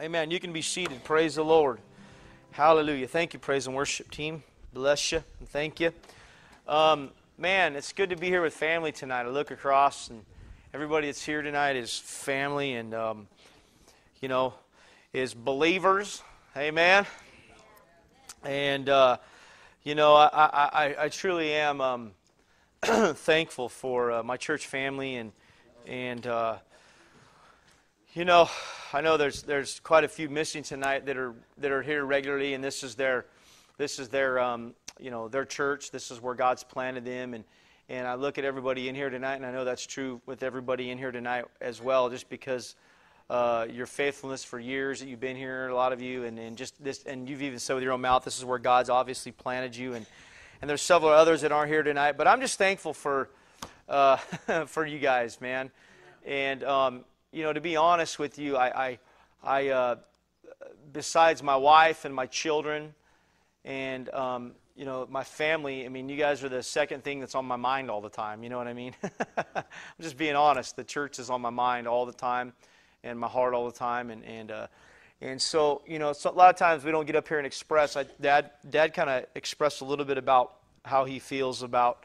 Amen. You can be seated. Praise the Lord. Hallelujah. Thank you, praise and worship team. Bless you and thank you. Um, man, it's good to be here with family tonight. I look across and everybody that's here tonight is family and, um, you know, is believers. Amen. And, uh, you know, I, I, I truly am um, thankful for uh, my church family and, and uh, you know, I know there's there's quite a few missing tonight that are that are here regularly, and this is their this is their um, you know their church. This is where God's planted them, and and I look at everybody in here tonight, and I know that's true with everybody in here tonight as well, just because uh, your faithfulness for years that you've been here, a lot of you, and, and just this, and you've even said with your own mouth, this is where God's obviously planted you, and and there's several others that aren't here tonight, but I'm just thankful for uh, for you guys, man, and um, you know, to be honest with you, I, I, I uh, besides my wife and my children, and um, you know, my family. I mean, you guys are the second thing that's on my mind all the time. You know what I mean? I'm just being honest. The church is on my mind all the time, and my heart all the time, and and. Uh, and so, you know, so a lot of times we don't get up here and express. I, Dad, Dad kind of expressed a little bit about how he feels about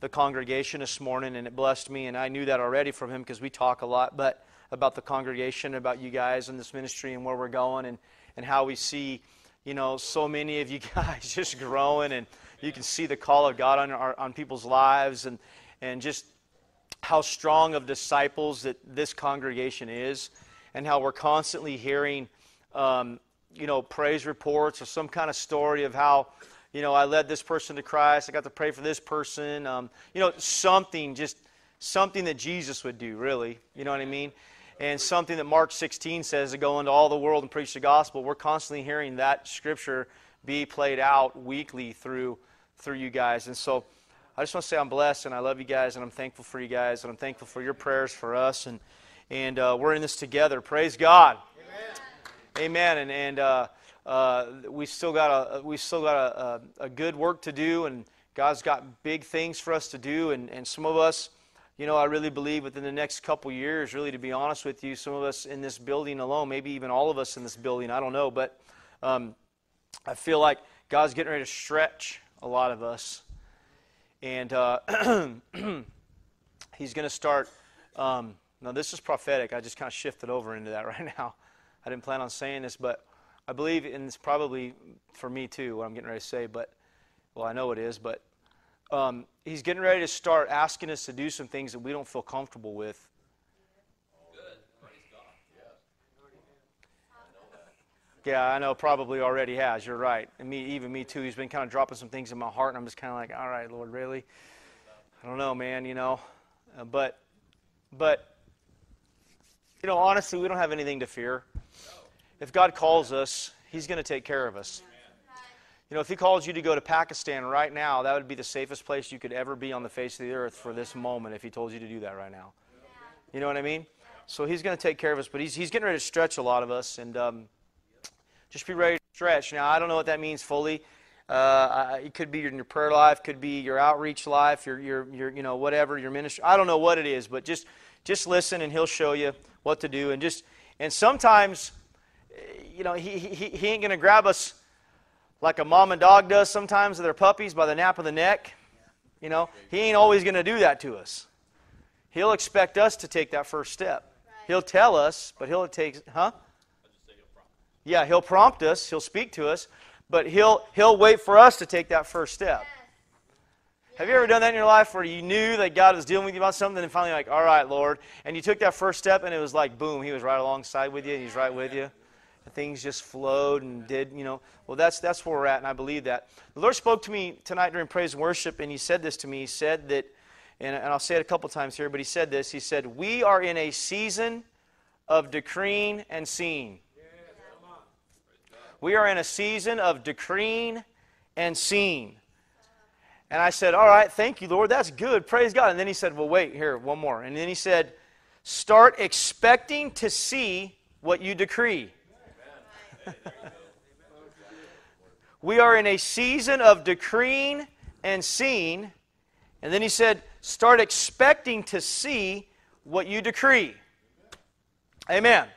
the congregation this morning, and it blessed me. And I knew that already from him because we talk a lot. But about the congregation, about you guys and this ministry and where we're going and, and how we see, you know, so many of you guys just growing and you can see the call of God on, our, on people's lives and, and just how strong of disciples that this congregation is and how we're constantly hearing, um, you know, praise reports or some kind of story of how, you know, I led this person to Christ. I got to pray for this person. Um, you know, something, just something that Jesus would do, really. You know what I mean? And something that Mark 16 says to go into all the world and preach the gospel. We're constantly hearing that scripture be played out weekly through through you guys. And so I just want to say I'm blessed and I love you guys and I'm thankful for you guys and I'm thankful for your prayers for us and and uh, we're in this together. Praise God. Amen. Amen. And and uh, uh, we still got a we still got a, a, a good work to do and God's got big things for us to do and, and some of us you know, I really believe within the next couple years, really, to be honest with you, some of us in this building alone, maybe even all of us in this building, I don't know, but um, I feel like God's getting ready to stretch a lot of us. And uh, He's going to start. Um, now, this is prophetic. I just kind of shifted over into that right now. I didn't plan on saying this, but I believe, and it's probably for me too, what I'm getting ready to say, but, well, I know it is, but um, he's getting ready to start asking us to do some things that we don't feel comfortable with. Yeah, I know, probably already has. You're right. And me, even me too. He's been kind of dropping some things in my heart, and I'm just kind of like, all right, Lord, really? I don't know, man, you know. Uh, but, but, you know, honestly, we don't have anything to fear. If God calls us, He's going to take care of us. You know, if he calls you to go to Pakistan right now, that would be the safest place you could ever be on the face of the earth for this moment if he told you to do that right now. You know what I mean? So he's going to take care of us, but he's, he's getting ready to stretch a lot of us, and um, just be ready to stretch. Now, I don't know what that means fully. Uh, it could be in your prayer life, could be your outreach life, your, your, your, you know, whatever, your ministry. I don't know what it is, but just, just listen, and he'll show you what to do. And just, and sometimes, you know, he, he, he ain't going to grab us like a mom and dog does sometimes to their puppies by the nape of the neck. You know, he ain't always going to do that to us. He'll expect us to take that first step. He'll tell us, but he'll take, huh? Yeah, he'll prompt us, he'll speak to us, but he'll he'll wait for us to take that first step. Have you ever done that in your life where you knew that God was dealing with you about something and finally like, all right, Lord, and you took that first step and it was like, boom, he was right alongside with you and he's right with you? Things just flowed and did, you know. Well, that's, that's where we're at, and I believe that. The Lord spoke to me tonight during praise and worship, and He said this to me. He said that, and, and I'll say it a couple times here, but He said this. He said, We are in a season of decreeing and seeing. We are in a season of decreeing and seeing. And I said, All right, thank you, Lord. That's good. Praise God. And then he said, Well, wait, here, one more. And then he said, Start expecting to see what you decree. We are in a season of decreeing and seeing. And then he said, start expecting to see what you decree. Amen.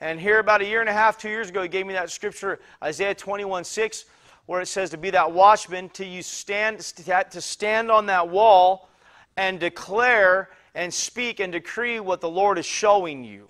And here, about a year and a half, two years ago, he gave me that scripture, Isaiah 21 6, where it says to be that watchman till you stand, to stand on that wall and declare and speak and decree what the Lord is showing you.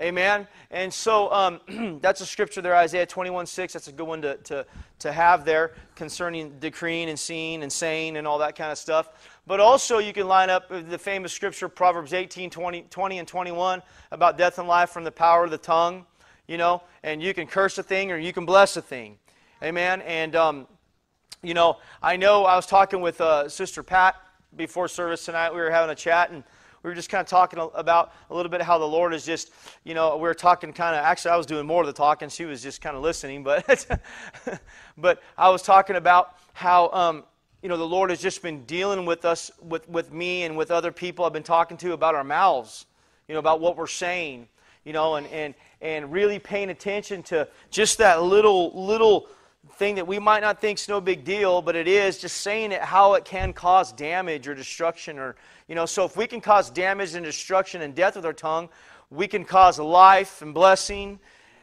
Amen. And so um, that's a scripture there, Isaiah 21 6. That's a good one to, to, to have there concerning decreeing and seeing and saying and all that kind of stuff. But also, you can line up the famous scripture, Proverbs 18 20, 20 and 21, about death and life from the power of the tongue. You know, and you can curse a thing or you can bless a thing. Amen. And, um, you know, I know I was talking with uh, Sister Pat before service tonight. We were having a chat and we were just kind of talking about a little bit how the Lord is just, you know, we were talking kind of, actually, I was doing more of the talking. She was just kind of listening. But, but I was talking about how, um, you know, the Lord has just been dealing with us, with, with me and with other people I've been talking to about our mouths, you know, about what we're saying, you know, and, and, and really paying attention to just that little, little thing that we might not think is no big deal, but it is, just saying it, how it can cause damage or destruction or, you know, so if we can cause damage and destruction and death with our tongue, we can cause life and blessing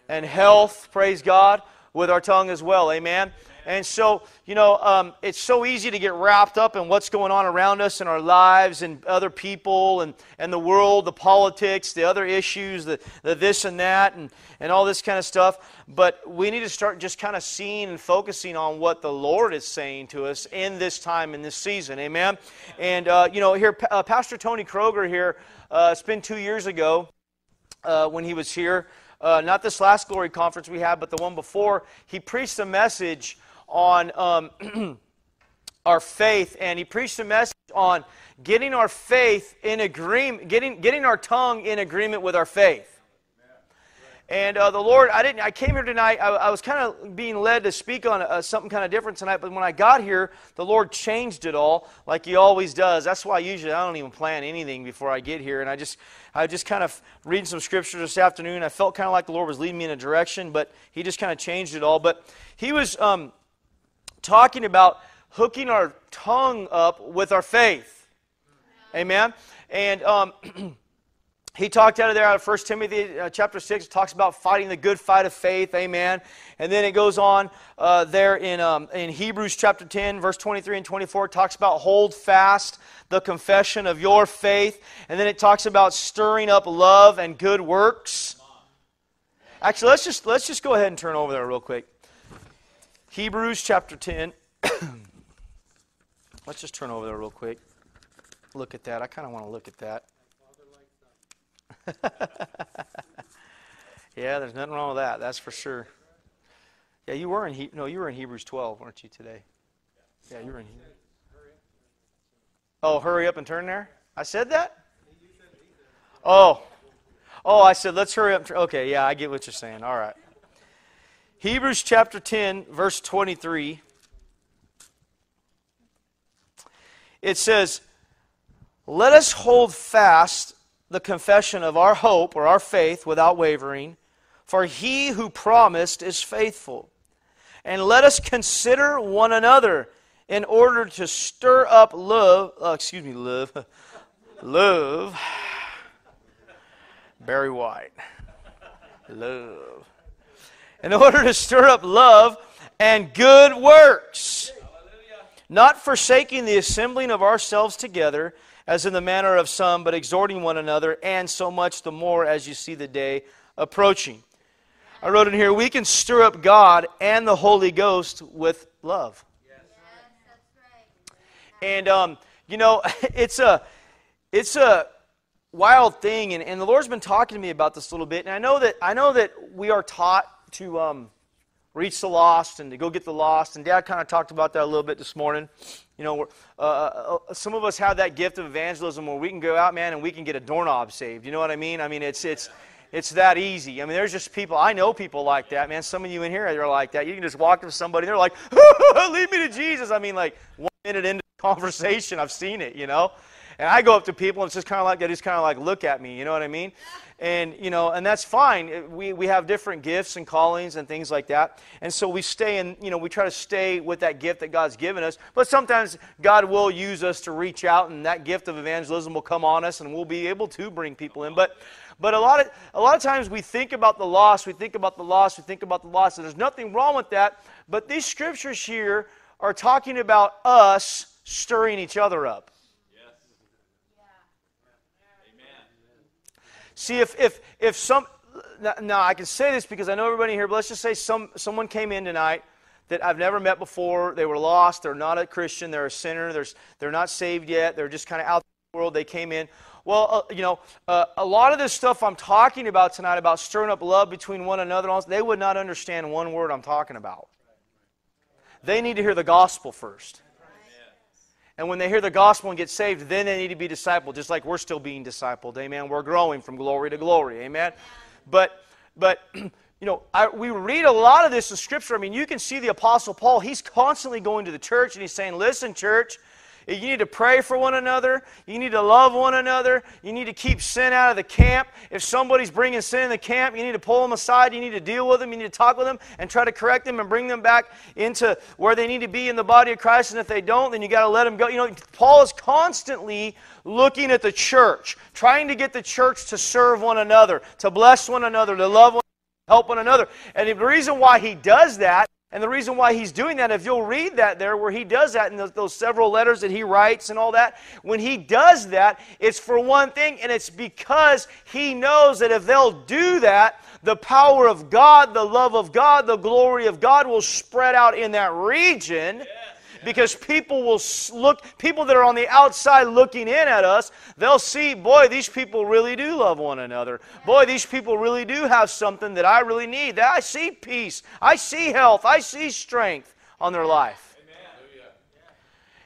and health, praise God, with our tongue as well. Amen. And so, you know, um, it's so easy to get wrapped up in what's going on around us in our lives and other people and, and the world, the politics, the other issues, the, the this and that, and, and all this kind of stuff. But we need to start just kind of seeing and focusing on what the Lord is saying to us in this time, in this season. Amen? And, uh, you know, here, uh, Pastor Tony Kroger here, uh, it's been two years ago uh, when he was here. Uh, not this last glory conference we had, but the one before, he preached a message on um, our faith, and he preached a message on getting our faith in agreement, getting, getting our tongue in agreement with our faith. And uh, the Lord, I didn't. I came here tonight. I, I was kind of being led to speak on uh, something kind of different tonight. But when I got here, the Lord changed it all, like He always does. That's why usually I don't even plan anything before I get here. And I just, I just kind of reading some scriptures this afternoon. I felt kind of like the Lord was leading me in a direction, but He just kind of changed it all. But He was. Um, talking about hooking our tongue up with our faith. Amen. And um, he talked out of there out of 1 Timothy uh, chapter 6, talks about fighting the good fight of faith. Amen. And then it goes on uh, there in, um, in Hebrews chapter 10, verse 23 and 24, talks about hold fast the confession of your faith. And then it talks about stirring up love and good works. Actually, let's just, let's just go ahead and turn over there real quick. Hebrews chapter 10. Let's just turn over there real quick. Look at that. I kind of want to look at that. yeah, there's nothing wrong with that. That's for sure. Yeah, you were in he- no, you were in Hebrews 12, weren't you today? Yeah, you were in. Hebrews. Oh, hurry up and turn there. I said that. Oh, oh, I said let's hurry up. Okay, yeah, I get what you're saying. All right. Hebrews chapter 10, verse 23. It says, Let us hold fast the confession of our hope or our faith without wavering, for he who promised is faithful. And let us consider one another in order to stir up love, uh, excuse me, love, love, Barry White, love in order to stir up love and good works, not forsaking the assembling of ourselves together, as in the manner of some, but exhorting one another, and so much the more as you see the day approaching. I wrote in here, we can stir up God and the Holy Ghost with love. And um, you know, it's a it's a wild thing, and, and the Lord's been talking to me about this a little bit. And I know that I know that we are taught to um, reach the lost and to go get the lost. And Dad kind of talked about that a little bit this morning. You know, uh, uh, uh, some of us have that gift of evangelism where we can go out, man, and we can get a doorknob saved. You know what I mean? I mean, it's it's it's that easy. I mean, there's just people I know people like that, man. Some of you in here are like that. You can just walk up to somebody, and they're like, "Lead me to Jesus." I mean, like one minute into the conversation, I've seen it. You know. And I go up to people, and it's just kind of like they just kind of like look at me. You know what I mean? And you know and that's fine we, we have different gifts and callings and things like that and so we stay in you know we try to stay with that gift that god's given us but sometimes god will use us to reach out and that gift of evangelism will come on us and we'll be able to bring people in but But a lot of a lot of times we think about the loss, we think about the loss, we think about the loss, and there's nothing wrong with that. But these scriptures here are talking about us stirring each other up. See, if, if, if some, now I can say this because I know everybody here, but let's just say some, someone came in tonight that I've never met before. They were lost. They're not a Christian. They're a sinner. They're, they're not saved yet. They're just kind of out in the world. They came in. Well, uh, you know, uh, a lot of this stuff I'm talking about tonight about stirring up love between one another, they would not understand one word I'm talking about. They need to hear the gospel first. And when they hear the gospel and get saved, then they need to be discipled, just like we're still being discipled. Amen. We're growing from glory to glory. Amen. But, but, you know, I, we read a lot of this in Scripture. I mean, you can see the Apostle Paul, he's constantly going to the church and he's saying, listen, church, you need to pray for one another. You need to love one another. You need to keep sin out of the camp. If somebody's bringing sin in the camp, you need to pull them aside. You need to deal with them. You need to talk with them and try to correct them and bring them back into where they need to be in the body of Christ. And if they don't, then you got to let them go. You know, Paul is constantly looking at the church, trying to get the church to serve one another, to bless one another, to love one another, help one another. And the reason why he does that and the reason why he's doing that, if you'll read that there, where he does that in those, those, several letters that he writes and all that, when he does that, it's for one thing, and it's because he knows that if they'll do that, the power of God, the love of God, the glory of God will spread out in that region. Yeah because people will look, people that are on the outside looking in at us, they'll see, boy, these people really do love one another. Boy, these people really do have something that I really need. That I see peace, I see health, I see strength on their life.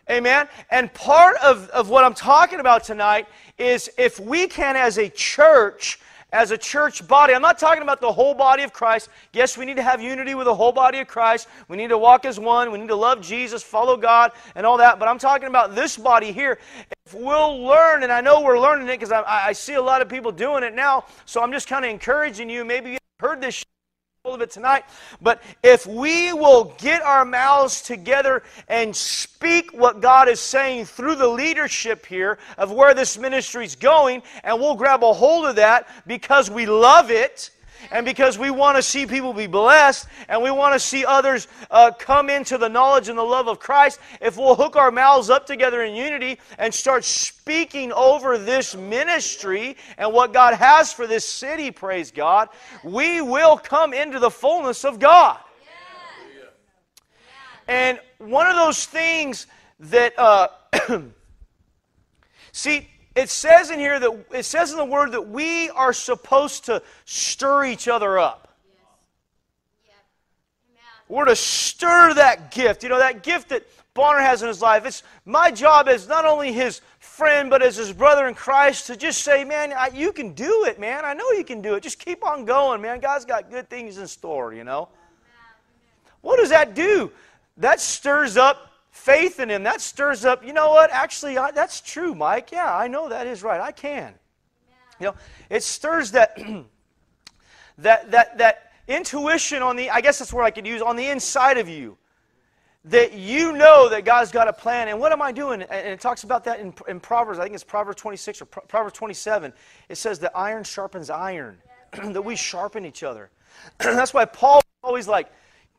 Amen. And part of, of what I'm talking about tonight is if we can, as a church, as a church body. I'm not talking about the whole body of Christ. Yes, we need to have unity with the whole body of Christ. We need to walk as one. We need to love Jesus, follow God, and all that. But I'm talking about this body here. If we'll learn, and I know we're learning it because I, I, see a lot of people doing it now, so I'm just kind of encouraging you. Maybe you heard this of it tonight. But if we will get our mouths together and speak what God is saying through the leadership here of where this ministry is going, and we'll grab a hold of that because we love it and because we want to see people be blessed and we want to see others uh, come into the knowledge and the love of Christ, if we'll hook our mouths up together in unity and start speaking over this ministry and what God has for this city, praise God, we will come into the fullness of God. And one of those things that, uh, see, it says in here that it says in the word that we are supposed to stir each other up. We're to stir that gift. You know, that gift that Bonner has in his life. It's my job as not only his friend, but as his brother in Christ to just say, man, I, you can do it, man. I know you can do it. Just keep on going, man. God's got good things in store, you know. What does that do? That stirs up faith in him, that stirs up, you know what? Actually, I, that's true, Mike. Yeah, I know that is right. I can. You know, it stirs that that that that intuition on the I guess that's where I could use on the inside of you. That you know that God's got a plan. And what am I doing? And it talks about that in, in Proverbs. I think it's Proverbs 26 or Proverbs 27. It says that iron sharpens iron, that we sharpen each other. that's why Paul always like,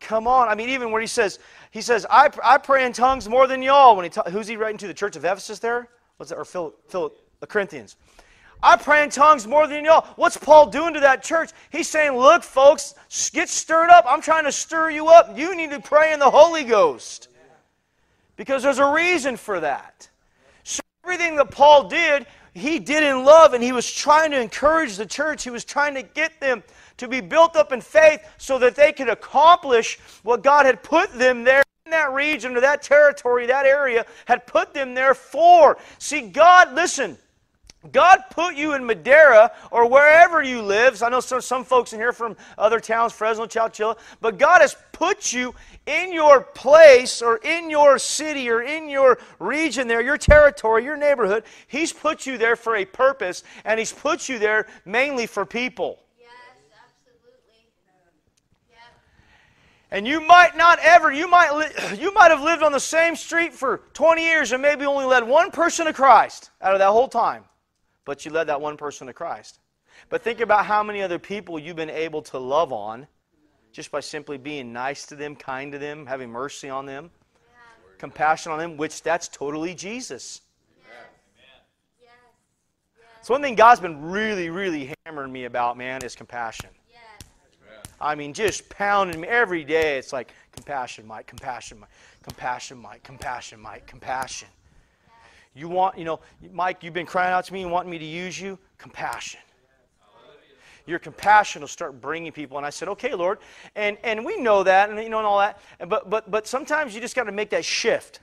come on. I mean, even where he says, he says, I, I pray in tongues more than y'all. When he ta- who's he writing to? The church of Ephesus there? What's that? Or Phil, Phil, the Corinthians. I pray in tongues more than y'all. What's Paul doing to that church? He's saying, look, folks, get stirred up. I'm trying to stir you up. You need to pray in the Holy Ghost. Because there's a reason for that. So everything that Paul did, he did in love, and he was trying to encourage the church. He was trying to get them to be built up in faith so that they could accomplish what God had put them there in that region or that territory, that area, had put them there for. See, God, listen, God put you in Madera or wherever you live. So I know some, some folks in here from other towns, Fresno, Chowchilla, but God has put you in your place or in your city or in your region there, your territory, your neighborhood. He's put you there for a purpose, and He's put you there mainly for people. And you might not ever, you might, li- you might have lived on the same street for 20 years and maybe only led one person to Christ out of that whole time. But you led that one person to Christ. But think about how many other people you've been able to love on just by simply being nice to them, kind to them, having mercy on them, compassion on them, which that's totally Jesus. So one thing God's been really, really hammering me about, man, is compassion. I mean, just pounding me every day. It's like compassion, Mike, compassion, Mike, compassion, Mike, compassion, Mike, compassion. You want, you know, Mike, you've been crying out to me and wanting me to use you. Compassion. Your compassion will start bringing people. And I said, okay, Lord. And, and we know that, and, you know, and all that. But, but, but sometimes you just got to make that shift.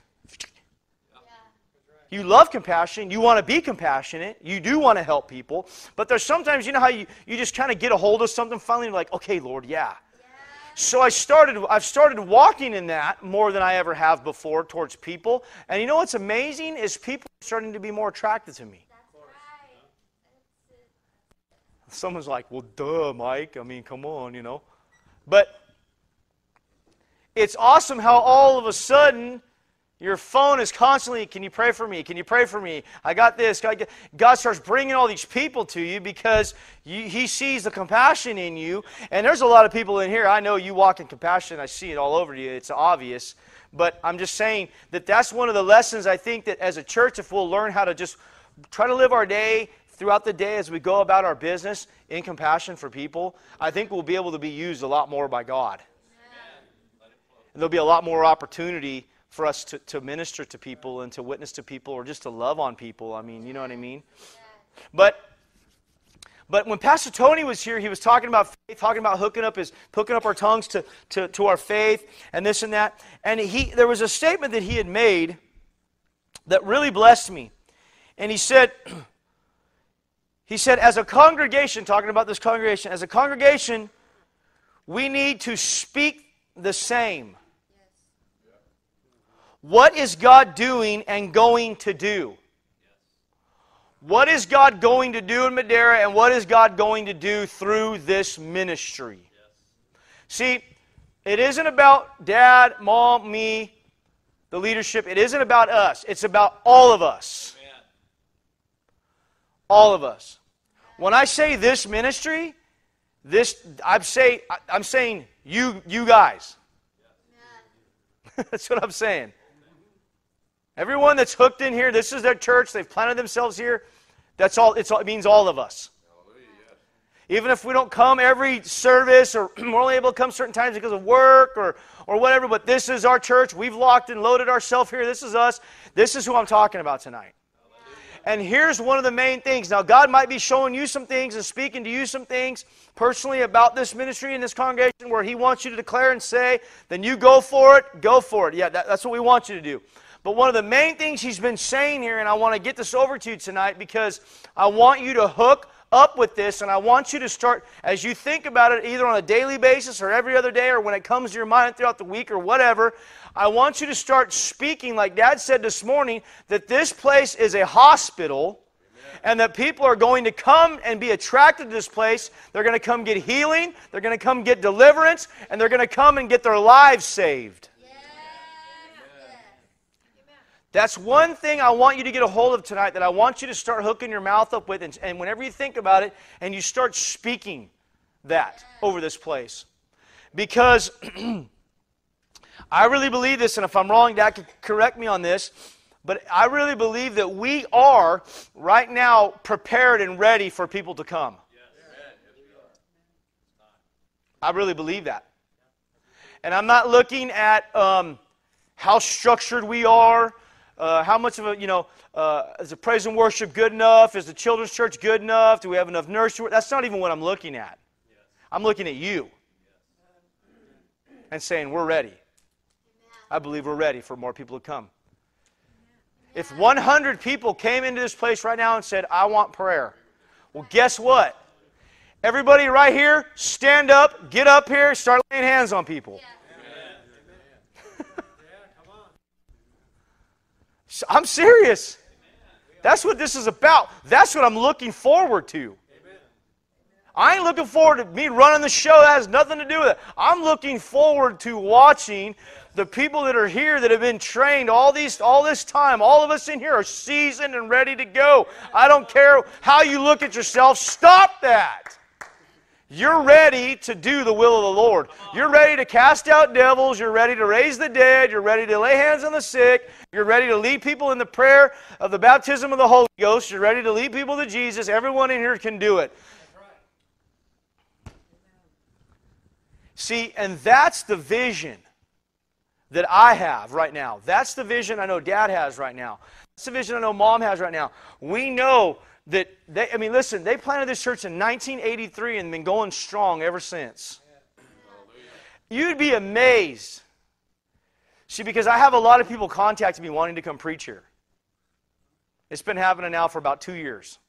You love compassion. You want to be compassionate. You do want to help people. But there's sometimes, you know how you, you just kind of get a hold of something, finally, you're like, okay, Lord, yeah. So I started, I've started walking in that more than I ever have before towards people. And you know what's amazing is people are starting to be more attracted to me. Someone's like, well, duh, Mike. I mean, come on, you know. But it's awesome how all of a sudden your phone is constantly, can you pray for me? Can you pray for me? I got this. God, starts bringing all these people to you because you, He sees the compassion in you. And there's a lot of people in here. I know you walk in compassion. I see it all over you. It's obvious. But I'm just saying that that's one of the lessons I think that as a church, if we'll learn how to just try to live our day throughout the day as we go about our business in compassion for people, I think we'll be able to be used a lot more by God. And there'll be a lot more opportunity for us to, to minister to people and to witness to people or just to love on people. I mean, you know what I mean? But but when Pastor Tony was here, he was talking about faith, talking about hooking up his hooking up our tongues to, to, to our faith and this and that. And he there was a statement that he had made that really blessed me. And he said, he said, as a congregation, talking about this congregation, as a congregation, we need to speak the same. What is God doing and going to do? What is God going to do in Madera and what is God going to do through this ministry? See, it isn't about dad, mom, me, the leadership. It isn't about us. It's about all of us. All of us. When I say this ministry, this I'm say I'm saying you you guys. That's what I'm saying. Everyone that's hooked in here, this is their church, they've planted themselves here. That's all, all it means all of us. Even if we don't come every service or we're only able to come certain times because of work or, or whatever, but this is our church. We've locked and loaded ourselves here. This is us. This is who I'm talking about tonight. And here's one of the main things. Now, God might be showing you some things and speaking to you some things personally about this ministry and this congregation where He wants you to declare and say, then you go for it, go for it. Yeah, that, that's what we want you to do. But one of the main things he's been saying here, and I want to get this over to you tonight because I want you to hook up with this, and I want you to start, as you think about it, either on a daily basis or every other day or when it comes to your mind throughout the week or whatever, I want you to start speaking, like Dad said this morning, that this place is a hospital and that people are going to come and be attracted to this place. They're going to come get healing, they're going to come get deliverance, and they're going to come and get their lives saved. That's one thing I want you to get a hold of tonight that I want you to start hooking your mouth up with. And, and whenever you think about it, and you start speaking that over this place. Because I really believe this, and if I'm wrong, Dad could correct me on this. But I really believe that we are right now prepared and ready for people to come. I really believe that. And I'm not looking at um, how structured we are uh, how much of a, you know, uh, is the praise and worship good enough? Is the children's church good enough? Do we have enough nursery? That's not even what I'm looking at. I'm looking at you and saying, we're ready. I believe we're ready for more people to come. If 100 people came into this place right now and said, I want prayer, well, guess what? Everybody right here, stand up, get up here, start laying hands on people. I'm serious. That's what this is about. That's what I'm looking forward to. I ain't looking forward to me running the show. That has nothing to do with it. I'm looking forward to watching the people that are here that have been trained all these all this time, all of us in here are seasoned and ready to go. I don't care how you look at yourself, stop that. You're ready to do the will of the Lord. You're ready to cast out devils. You're ready to raise the dead. You're ready to lay hands on the sick. You're ready to lead people in the prayer of the baptism of the Holy Ghost. You're ready to lead people to Jesus. Everyone in here can do it. See, and that's the vision that I have right now. That's the vision I know Dad has right now. That's the vision I know Mom has right now. We know that they, I mean, listen, they planted this church in 1983 and been going strong ever since. You'd be amazed. See, because I have a lot of people contacting me wanting to come preach here. It's been happening now for about two years.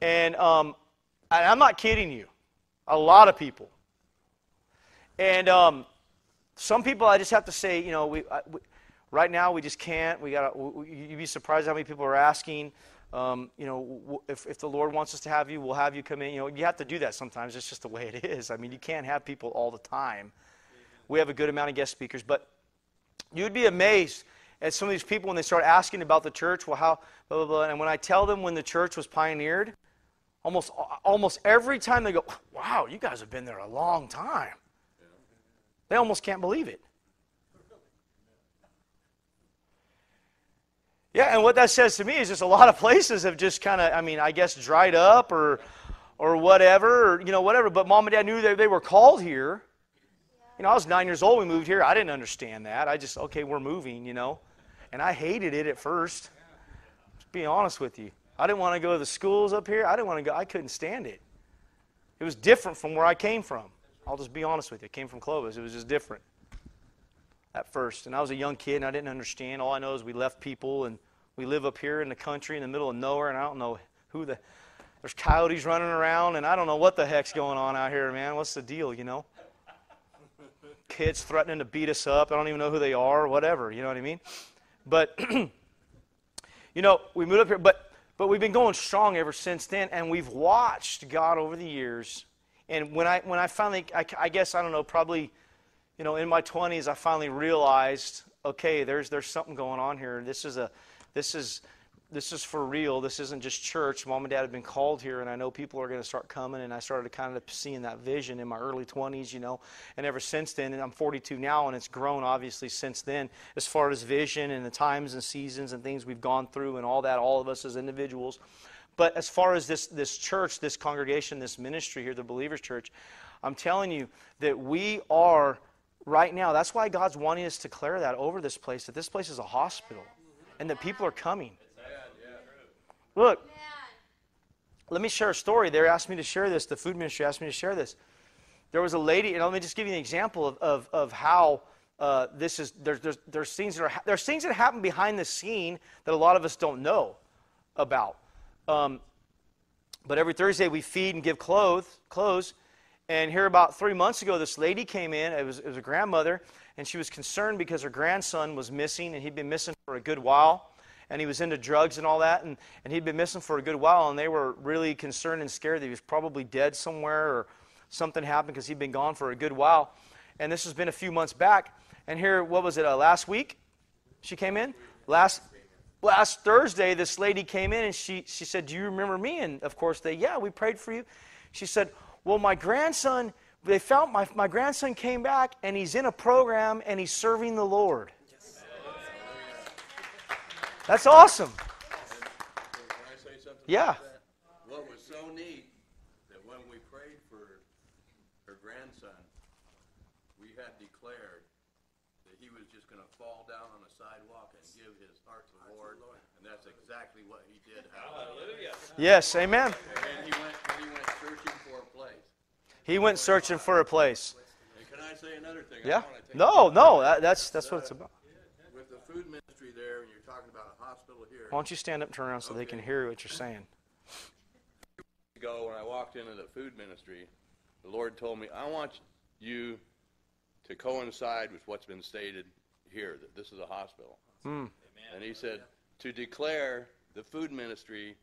And um, I'm not kidding you. A lot of people. And um, some people, I just have to say, you know, we, I, we right now we just can't. We got. You'd be surprised how many people are asking. Um, you know, if, if the Lord wants us to have you, we'll have you come in. You know, you have to do that sometimes. It's just the way it is. I mean, you can't have people all the time. We have a good amount of guest speakers, but you'd be amazed at some of these people when they start asking about the church. Well, how blah blah blah. And when I tell them when the church was pioneered, almost almost every time they go, "Wow, you guys have been there a long time." They almost can't believe it. Yeah, and what that says to me is just a lot of places have just kind of, I mean, I guess dried up or, or whatever, or, you know, whatever. But mom and dad knew that they were called here. You know, I was nine years old. We moved here. I didn't understand that. I just, okay, we're moving, you know. And I hated it at first. Just be honest with you. I didn't want to go to the schools up here. I didn't want to go. I couldn't stand it. It was different from where I came from. I'll just be honest with you. I came from Clovis. It was just different at first. And I was a young kid and I didn't understand. All I know is we left people and we live up here in the country in the middle of nowhere and I don't know who the there's coyotes running around and I don't know what the heck's going on out here, man. What's the deal, you know? Kids threatening to beat us up. I don't even know who they are whatever, you know what I mean? But you know, we moved up here but but we've been going strong ever since then and we've watched God over the years. And when I when I finally I, I guess I don't know, probably you know, in my 20s, I finally realized, okay, there's, there's something going on here. This is, a, this, is, this is for real. This isn't just church. Mom and dad have been called here, and I know people are going to start coming. And I started kind of seeing that vision in my early 20s, you know. And ever since then, and I'm 42 now, and it's grown obviously since then, as far as vision and the times and seasons and things we've gone through and all that, all of us as individuals. But as far as this, this church, this congregation, this ministry here, the Believers Church, I'm telling you that we are right now. That's why God's wanting us to declare that over this place, that this place is a hospital and that people are coming. Look, let me share a story. They asked me to share this. The food ministry asked me to share this. There was a lady, and let me just give you an example of, of, of how uh, this is. There's, there's, there's, things that are, there's things that happen behind the scene that a lot of us don't know about. Um, but every Thursday we feed and give clothes, clothes and here, about three months ago, this lady came in. It was, it was a grandmother, and she was concerned because her grandson was missing, and he'd been missing for a good while. And he was into drugs and all that, and, and he'd been missing for a good while, and they were really concerned and scared that he was probably dead somewhere or something happened because he'd been gone for a good while. And this has been a few months back. And here, what was it, uh, last week? She came in? Last, last Thursday, this lady came in and she, she said, Do you remember me? And of course, they, yeah, we prayed for you. She said, well, my grandson, they found my, my grandson came back and he's in a program and he's serving the Lord. That's awesome. Yeah. What was so neat that when we prayed for her grandson, we had declared that he was just going to fall down on the sidewalk and give his heart to the Lord, and that's exactly what he did. Hallelujah. Yes, amen. And he went, he went searching for a place. He went searching for a place. And can I say another thing? Yeah. No, no, that, that's that's what it's about. With the food ministry there, and you're talking about a hospital here. Why don't you stand up and turn around so they can hear what you're saying? ago when I walked into the food ministry, the Lord told me, I want you to coincide with what's been stated here, that this is a hospital. Mm. And he said, to declare the food ministry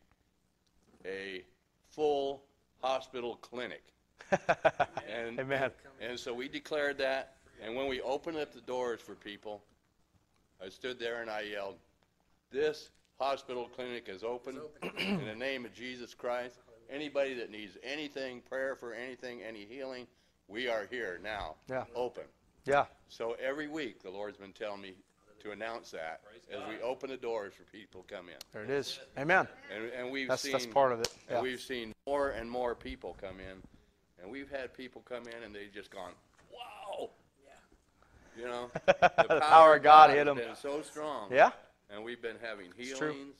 a full hospital clinic. And, Amen. And so we declared that, And when we opened up the doors for people, I stood there and I yelled, This hospital clinic is open in the name of Jesus Christ. Anybody that needs anything, prayer for anything, any healing, we are here now. Yeah. Open. Yeah. So every week, the Lord's been telling me to announce that as we open the doors for people to come in. There it is. Amen. And, and we've That's seen that's part of it. and Yeah. we've seen more and more people come in, and we've had people come in and they've just gone, "Wow!" Yeah. You know, the power of God hit them. So strong. Yeah. And we've been having healings,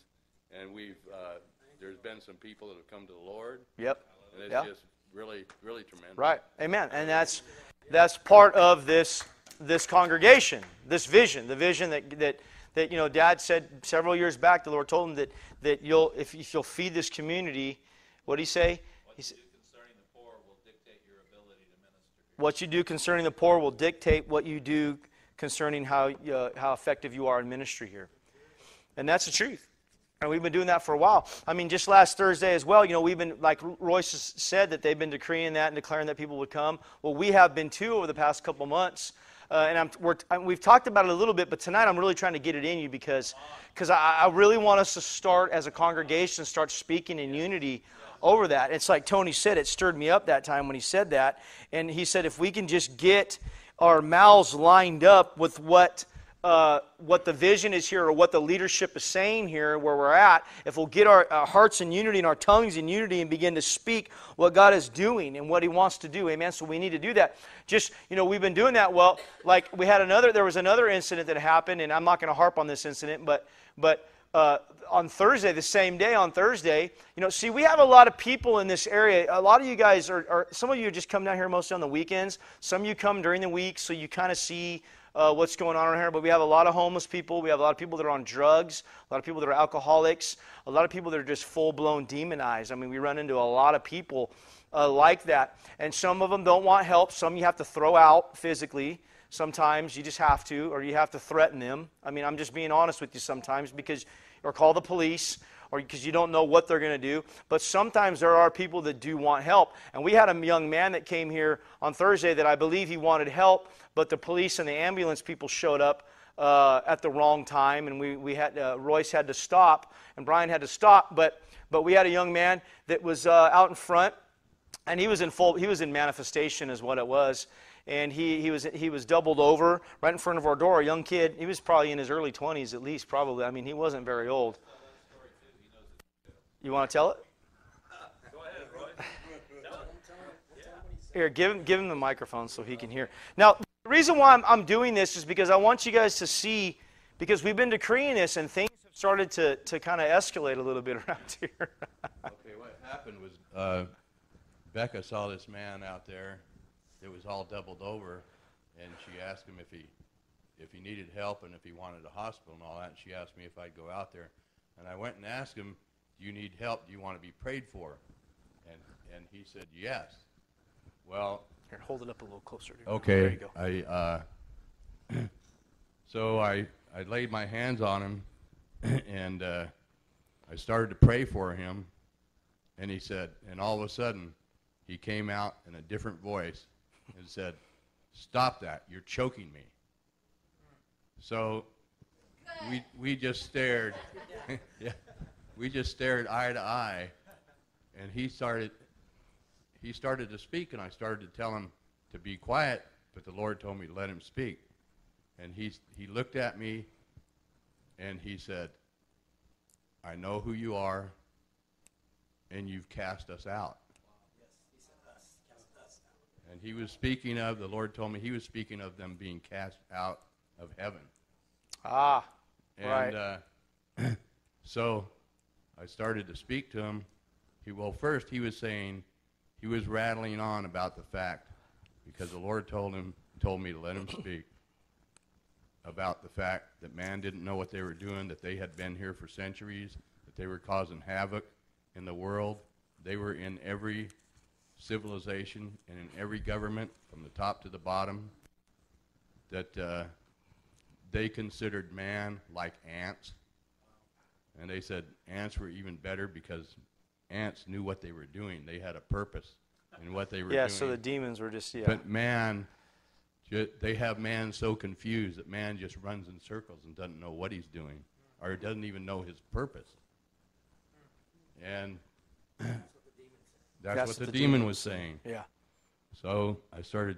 and we've uh, there's been some people that have come to the Lord, Yep. and it's Yeah. just really, really tremendous. Right. Amen. And that's that's part of this this congregation, this vision, the vision that that that you know Dad said several years back. The Lord told him that that you'll if, if you'll feed this community, what did he say? He said, concerning the poor will dictate your ability to minister. What you do concerning the poor will dictate what you do concerning how uh, how effective you are in ministry here. And that's the truth. And we've been doing that for a while. I mean, just last Thursday as well, you know, we've been, like Royce said, that they've been decreeing that and declaring that people would come. Well, we have been too over the past couple months. Uh, and I, we've talked about it a little bit, but tonight I'm really trying to get it in you because because I, I really want us to start as a congregation, start speaking in unity over that. It's like Tony said, it stirred me up that time when he said that. And he said, if we can just get our mouths lined up with what uh, what the vision is here or what the leadership is saying here where we're at if we'll get our, our hearts in unity and our tongues in unity and begin to speak what god is doing and what he wants to do amen so we need to do that just you know we've been doing that well like we had another there was another incident that happened and i'm not going to harp on this incident but but uh, on Thursday, the same day on Thursday, you know, see, we have a lot of people in this area. A lot of you guys are, are some of you just come down here mostly on the weekends. Some of you come during the week, so you kind of see uh, what's going on around here. But we have a lot of homeless people. We have a lot of people that are on drugs, a lot of people that are alcoholics, a lot of people that are just full blown demonized. I mean, we run into a lot of people uh, like that. And some of them don't want help. Some you have to throw out physically. Sometimes you just have to, or you have to threaten them. I mean, I'm just being honest with you sometimes because, or call the police, or because you don't know what they're going to do. But sometimes there are people that do want help. And we had a young man that came here on Thursday that I believe he wanted help, but the police and the ambulance people showed up uh, at the wrong time, and we, we had uh, Royce had to stop, and Brian had to stop. But but we had a young man that was uh, out in front, and he was in full he was in manifestation, is what it was. And he, he was he was doubled over right in front of our door. A young kid. He was probably in his early 20s at least, probably. I mean, he wasn't very old. You want to tell it? Go ahead, Roy. Here, give him, give him the microphone so he can hear. Now, the reason why I'm, I'm doing this is because I want you guys to see, because we've been decreeing this and things have started to, to kind of escalate a little bit around here. Okay, what happened was uh, Becca saw this man out there that was all doubled over, and she asked him if he if he needed help and if he wanted a hospital and all that. And she asked me if I'd go out there, and I went and asked him, "Do you need help? Do you want to be prayed for?" And and he said yes. Well, Here, hold it up a little closer. Okay. There you go. I uh, so I I laid my hands on him, and uh, I started to pray for him, and he said, and all of a sudden, he came out in a different voice and said, "Stop that! You're choking me." So we we just stared, yeah, we just stared eye to eye, and he started he started to speak, and I started to tell him to be quiet, but the Lord told me to let him speak. And he, he looked at me and he said, I know who you are, and you've cast us out. And he was speaking of, the Lord told me he was speaking of them being cast out of heaven. Ah, And Right. uh, so I started to speak to him. He well, first he was saying he was rattling on about the fact because the Lord told him told me to let him speak about the fact that man didn't know what they were doing, that they had been here for centuries, that they were causing havoc in the world. They were in every civilization and in every government from the top to the bottom. That uh, they considered man like ants. And they said ants were even better because ants knew what they were doing. They had a purpose in what they were yeah, doing. so the demons were just, yeah. But man ju- they have man so confused that man just runs in circles and doesn't know what he's doing or doesn't even know his purpose. And that's, That's what the, the demon demon was saying. Yeah. So I started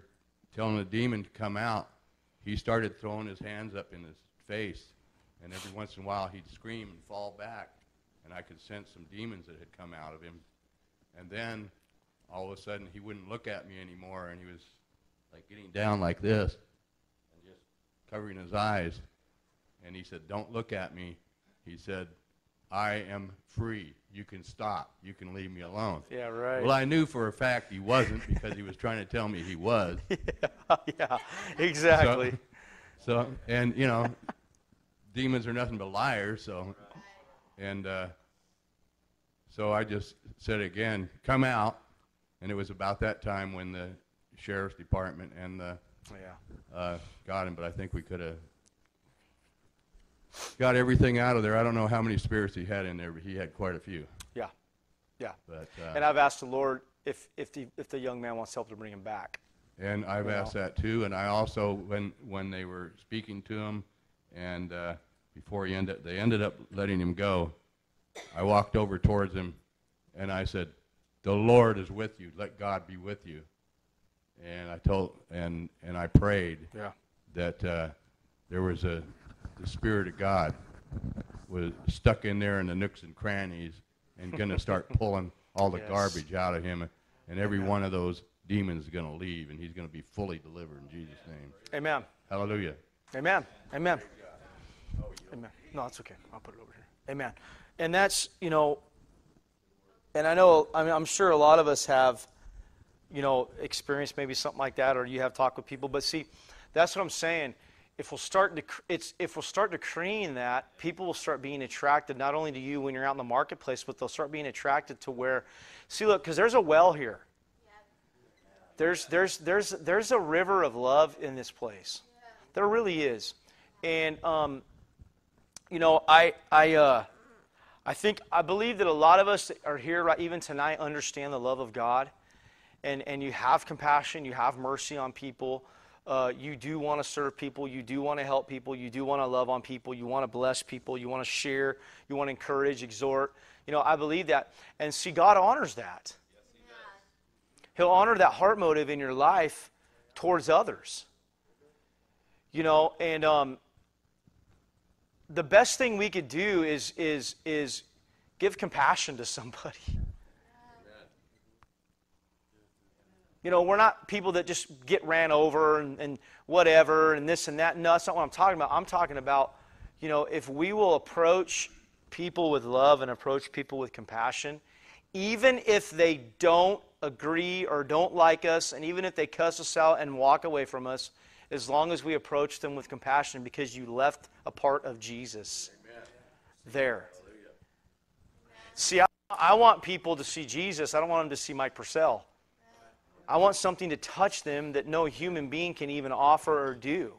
telling the demon to come out. He started throwing his hands up in his face, and every once in a while he'd scream and fall back, and I could sense some demons that had come out of him. And then all of a sudden he wouldn't look at me anymore, and he was like getting down like this and just covering his eyes. And he said, Don't look at me. He said, I am free. You can stop. You can leave me alone. Yeah, right. Well, I knew for a fact he wasn't because he was trying to tell me he was. yeah, exactly. So, and you know, demons are nothing but liars. So, and uh, so I just said again, come out. And it was about that time when the sheriff's department and the yeah. uh, got him. But I think we could have got everything out of there. I don't know how many spirits he had in there, but he had quite a few. Yeah. Yeah. But uh, And I've asked the Lord if, if, the, if the young man wants help to bring him back. And I've you asked know. that too. And I also, when when they were speaking to him, and uh, before he ended, they ended up letting him go. I walked over towards him, and I said, "The Lord is with you. Let God be with you." And I told, and and I prayed Yeah. that uh, there was a the Spirit of God was stuck in there in the nooks and crannies and going to start pulling all the Yes. garbage out of him, and every one of those demons is going to leave, and he's going to be fully delivered in Jesus' name. Amen. Hallelujah. Amen. Amen. Amen. No, it's okay. I'll put it over here. Amen. And that's, you know, and I know, I mean, I'm sure a lot of us have, you know, experienced maybe something like that, or you have talked with people. But see, that's what I'm saying. If we'll start to, if we'll start decreeing that, people will start being attracted not only to you when you're out in the marketplace, but they'll start being attracted to where. See, look, because there's a well here. There's there's there's there's a river of love in this place. There really is, and um, you know, I I uh, I think I believe that a lot of us that are here right even tonight understand the love of God, and and you have compassion, you have mercy on people. Uh, you do want to serve people. You do want to help people. You do want to love on people. You want to bless people. You want to share. You want to encourage, exhort. You know, I believe that. And see, God honors that. He'll honor that heart motive in your life towards others. You know, and um, the best thing we could do is is is give compassion to somebody. You know, we're not people that just get ran over and, and whatever and this and that. No, that's not what I'm talking about. I'm talking about, you know, if we will approach people with love and approach people with compassion, even if they don't agree or don't like us, and even if they cuss us out and walk away from us, as long as we approach them with compassion because you left a part of Jesus there. See, I, I want people to see Jesus. I don't want them to see Mike Purcell. I want something to touch them that no human being can even offer or do.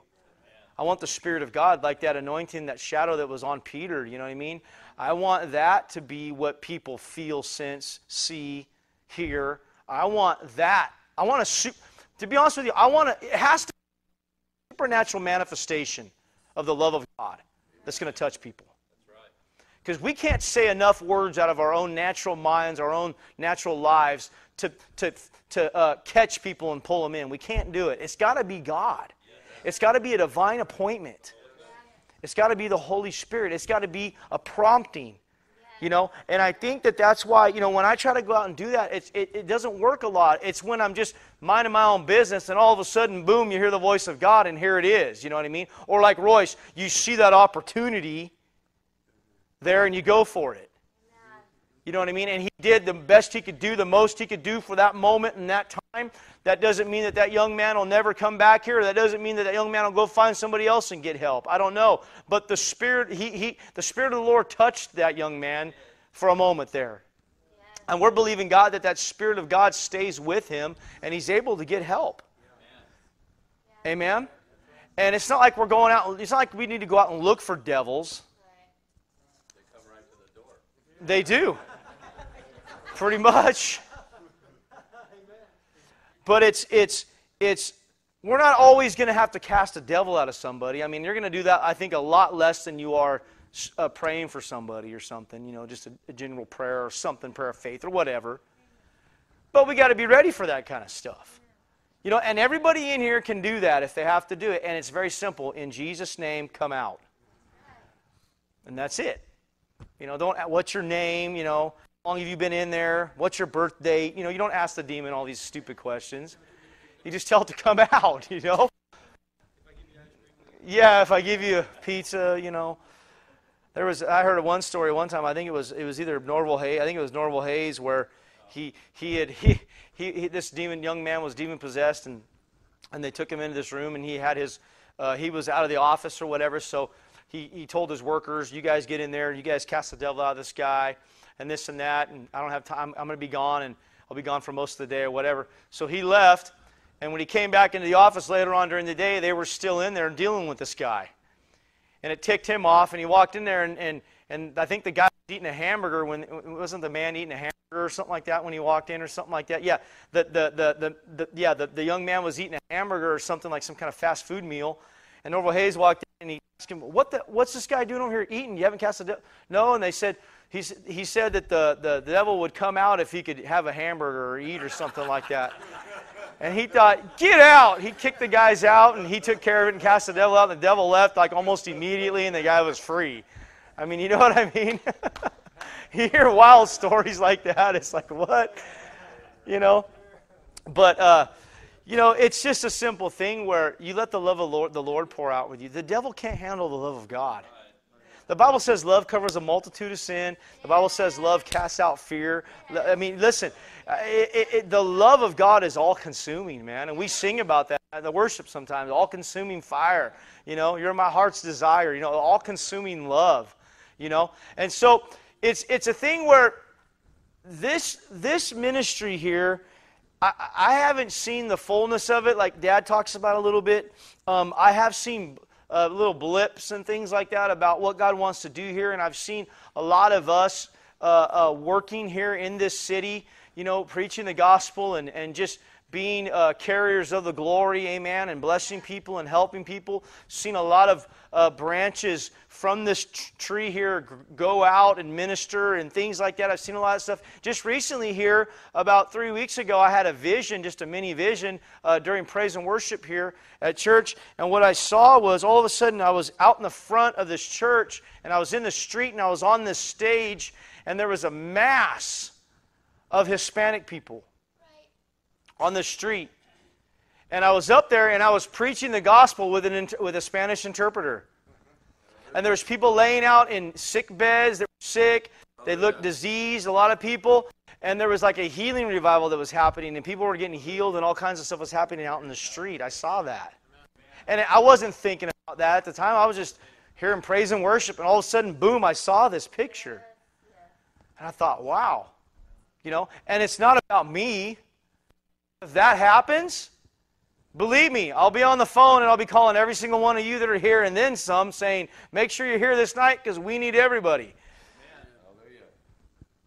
I want the Spirit of God, like that anointing, that shadow that was on Peter, you know what I mean? I want that to be what people feel, sense, see, hear. I want that. I want to, to be honest with you, I want to, it has to be a supernatural manifestation of the love of God that's going to touch people. Because we can't say enough words out of our own natural minds, our own natural lives to, to, to uh, catch people and pull them in. We can't do it. It's got to be God. It's got to be a divine appointment. It's got to be the Holy Spirit. It's got to be a prompting. You know, and I think that that's why, you know, when I try to go out and do that, it's, it, it doesn't work a lot. It's when I'm just minding my own business and all of a sudden, boom, you hear the voice of God and here it is. You know what I mean? Or like Royce, you see that opportunity there and you go for it. You know what I mean? And he did the best he could do, the most he could do for that moment and that time. That doesn't mean that that young man will never come back here. That doesn't mean that that young man will go find somebody else and get help. I don't know. But the Spirit, he, he, the Spirit of the Lord touched that young man for a moment there. And we're believing God that that Spirit of God stays with him and he's able to get help. Amen? And it's not like we're going out, it's not like we need to go out and look for devils. They do. Pretty much. But it's it's it's we're not always going to have to cast a devil out of somebody. I mean, you're going to do that, I think, a lot less than you are uh, praying for somebody or something, you know, just a, a general prayer or something, prayer of faith or whatever. But we got to be ready for that kind of stuff. You know, and everybody in here can do that if they have to do it. And it's very simple. In Jesus' name, come out. And that's it. You know, don't, what's your name? You know, how long have you been in there? What's your birth date? You know, you don't ask the demon all these stupid questions. You just tell it to come out, you know? Yeah, if I give you a pizza, you know. There was I heard one story one time. I think it was it was either Norval Hayes. I think it was Norval Hayes where he he had he, he, he this demon young man was demon possessed and and they took him into this room and he had his uh, he was out of the office or whatever. So he he told his workers, "You guys get in there. You guys cast the devil out of this guy." And this and that, and I don't have time. I'm going to be gone, and I'll be gone for most of the day or whatever. So he left, and when he came back into the office later on during the day, they were still in there dealing with this guy. And it ticked him off, and he walked in there, and, and, and I think the guy was eating a hamburger when wasn't the man eating a hamburger or something like that when he walked in or something like that. Yeah, the, the, the, the, yeah, the, the young man was eating a hamburger or something like some kind of fast food meal. And Norval Hayes walked in, and he asked him, what the, what's this guy doing over here eating? You haven't cast the devil? No, and they said, he, he said that the, the, the devil would come out if he could have a hamburger or eat or something like that. And he thought, get out. He kicked the guys out and he took care of it and cast the devil out. And the devil left like almost immediately and the guy was free. I mean, you know what I mean? you hear wild stories like that. It's like, what? You know? But, uh, you know, it's just a simple thing where you let the love of Lord, the Lord pour out with you. The devil can't handle the love of God. The Bible says love covers a multitude of sin. The Bible says love casts out fear. I mean, listen, uh, it, it, it, the love of God is all consuming, man. And we sing about that in the worship sometimes all consuming fire. You know, you're my heart's desire, you know, all consuming love, you know. And so it's, it's a thing where this, this ministry here, I, haven't seen the fullness of it like Dad talks about a little bit. Um, I have seen uh, little blips and things like that about what God wants to do here. And I've seen a lot of us uh, uh, working here in this city, you know, preaching the gospel and, and just being uh, carriers of the glory, amen, and blessing people and helping people. Seen a lot of uh, branches from this t- tree here go out and minister and things like that. I've seen a lot of stuff. Just recently, here, about three weeks ago, I had a vision, just a mini vision, uh, during praise and worship here at church. And what I saw was all of a sudden I was out in the front of this church and I was in the street and I was on this stage and there was a mass of Hispanic people on the street. And I was up there and I was preaching the gospel with, an, with a Spanish interpreter. And there was people laying out in sick beds. They were sick. Oh, they looked diseased, a lot of people. And there was like a healing revival that was happening, and people were getting healed, and all kinds of stuff was happening out in the street. I saw that. And I wasn't thinking about that at the time. I was just hearing praise and worship, and all of a sudden, boom, I saw this picture. And I thought, wow. You know, and it's not about me. If that happens, Believe me, I'll be on the phone and I'll be calling every single one of you that are here and then some saying, make sure you're here this night because we need everybody.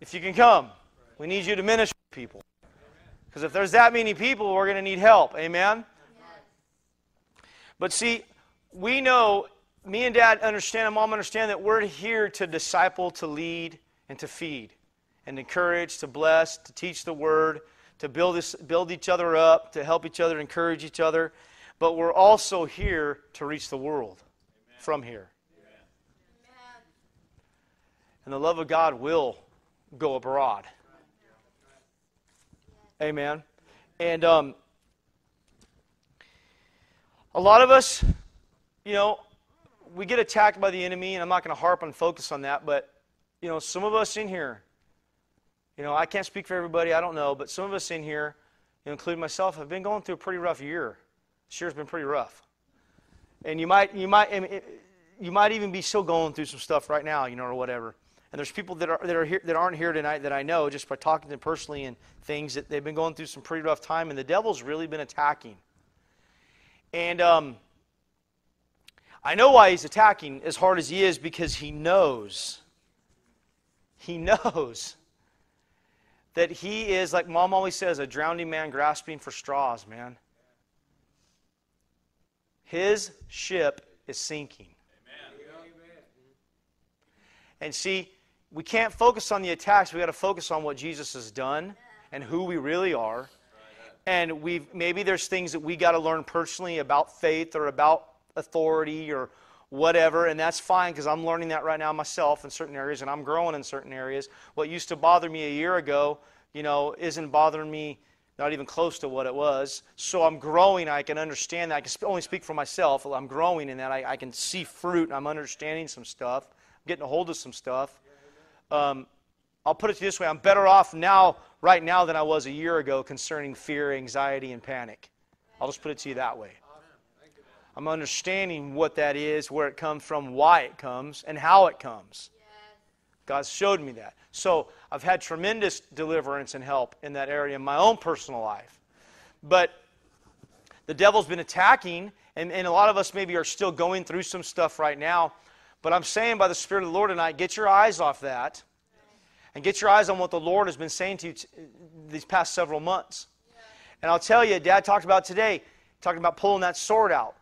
If you can come, we need you to minister to people. Because if there's that many people, we're going to need help. Amen? But see, we know, me and dad understand, and mom understand that we're here to disciple, to lead, and to feed, and encourage, to bless, to teach the word to build, this, build each other up, to help each other, encourage each other. But we're also here to reach the world Amen. from here. Amen. And the love of God will go abroad. Amen. And um, a lot of us, you know, we get attacked by the enemy, and I'm not going to harp on focus on that, but, you know, some of us in here, you know, I can't speak for everybody, I don't know, but some of us in here, including myself, have been going through a pretty rough year. This year's been pretty rough. And you might, you might, you might even be still going through some stuff right now, you know, or whatever. And there's people that are that are here that aren't here tonight that I know just by talking to them personally and things that they've been going through some pretty rough time, and the devil's really been attacking. And um, I know why he's attacking as hard as he is because he knows. He knows that he is, like mom always says, a drowning man grasping for straws, man. His ship is sinking. And see, we can't focus on the attacks. We got to focus on what Jesus has done and who we really are. And we maybe there's things that we got to learn personally about faith or about authority or whatever, and that's fine because I'm learning that right now myself in certain areas, and I'm growing in certain areas. What used to bother me a year ago, you know, isn't bothering me not even close to what it was. So I'm growing. I can understand that. I can only speak for myself. I'm growing in that. I, I can see fruit, I'm understanding some stuff, I'm getting a hold of some stuff. Um, I'll put it this way I'm better off now, right now, than I was a year ago concerning fear, anxiety, and panic. I'll just put it to you that way. I'm understanding what that is, where it comes from, why it comes, and how it comes. God showed me that. So I've had tremendous deliverance and help in that area in my own personal life. But the devil's been attacking, and, and a lot of us maybe are still going through some stuff right now. But I'm saying by the Spirit of the Lord tonight, get your eyes off that and get your eyes on what the Lord has been saying to you t- these past several months. And I'll tell you, Dad talked about today, talking about pulling that sword out.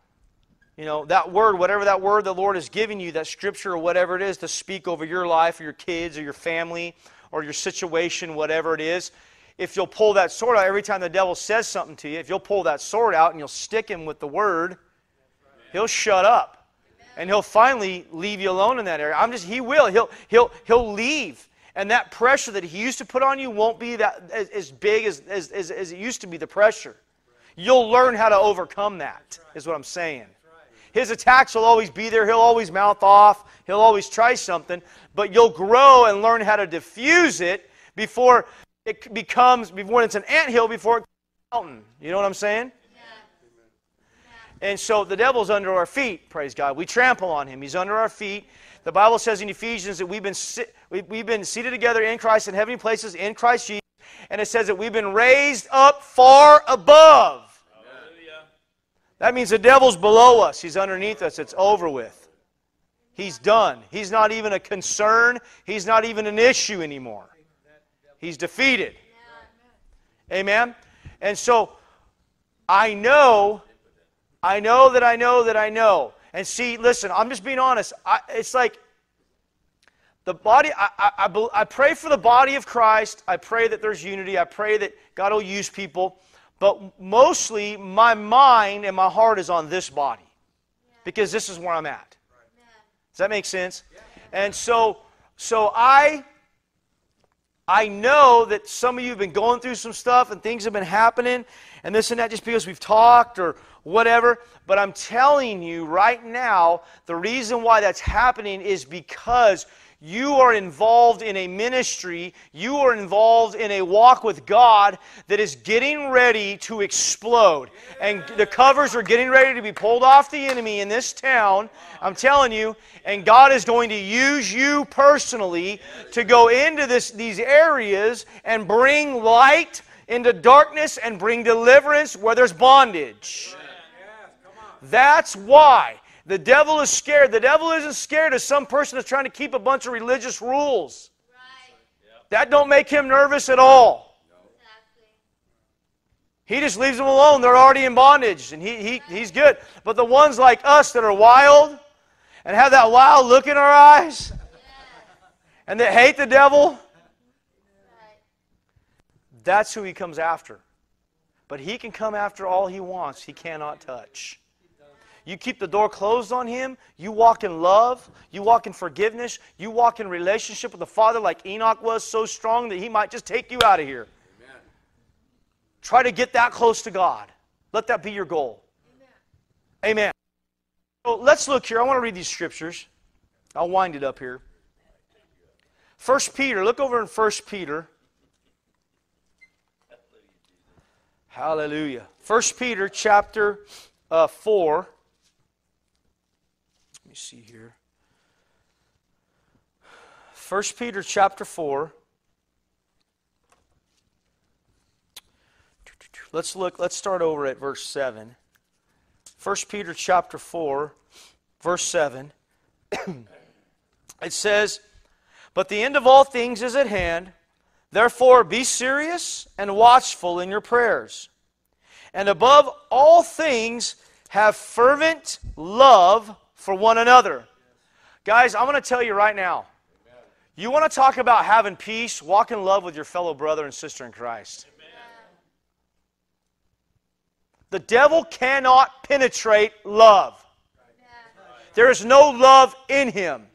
You know, that word, whatever that word the Lord is giving you, that scripture or whatever it is to speak over your life or your kids or your family or your situation, whatever it is, if you'll pull that sword out every time the devil says something to you, if you'll pull that sword out and you'll stick him with the word, he'll shut up. And he'll finally leave you alone in that area. I'm just, he will. He'll, he'll, he'll leave. And that pressure that he used to put on you won't be that as, as big as, as, as it used to be, the pressure. You'll learn how to overcome that, is what I'm saying. His attacks will always be there. He'll always mouth off. He'll always try something. But you'll grow and learn how to diffuse it before it becomes, before it's an anthill, before it's a mountain. You know what I'm saying? And so the devil's under our feet, praise God. We trample on him. He's under our feet. The Bible says in Ephesians that we've been, we've been seated together in Christ in heavenly places in Christ Jesus. And it says that we've been raised up far above that means the devil's below us, he's underneath us, it's over with. He's done. He's not even a concern, he's not even an issue anymore. He's defeated. Amen? And so I know, I know that I know that I know. And see, listen, I'm just being honest. I, it's like the body, I, I, I, I pray for the body of Christ. I pray that there's unity. I pray that God will use people. But mostly, my mind and my heart is on this body because this is where I'm at. Does that make sense? And so, so I, I know that some of you have been going through some stuff and things have been happening and this and that just because we've talked or whatever. But I'm telling you right now, the reason why that's happening is because you are involved in a ministry, you are involved in a walk with God that is getting ready to explode. And the covers are getting ready to be pulled off the enemy in this town. I'm telling you. And God is going to use you personally to go into this, these areas and bring light into darkness and bring deliverance where there's bondage. That's why. The devil is scared. The devil isn't scared of some person that's trying to keep a bunch of religious rules. Right. That don't make him nervous at all. He just leaves them alone. They're already in bondage, and he, he, he's good. But the ones like us that are wild and have that wild look in our eyes and that hate the devil, that's who he comes after. But he can come after all he wants, he cannot touch. You keep the door closed on him. You walk in love. You walk in forgiveness. You walk in relationship with the Father like Enoch was so strong that he might just take you out of here. Amen. Try to get that close to God. Let that be your goal. Amen. Amen. So let's look here. I want to read these scriptures. I'll wind it up here. First Peter. Look over in First Peter. Hallelujah. First Peter chapter uh, 4 me see here. 1 Peter chapter 4. Let's look, let's start over at verse 7. 1 Peter chapter 4, verse 7. it says, But the end of all things is at hand. Therefore, be serious and watchful in your prayers. And above all things, have fervent love for one another. Guys, I'm going to tell you right now. You want to talk about having peace? Walk in love with your fellow brother and sister in Christ. The devil cannot penetrate love. There is no love in him.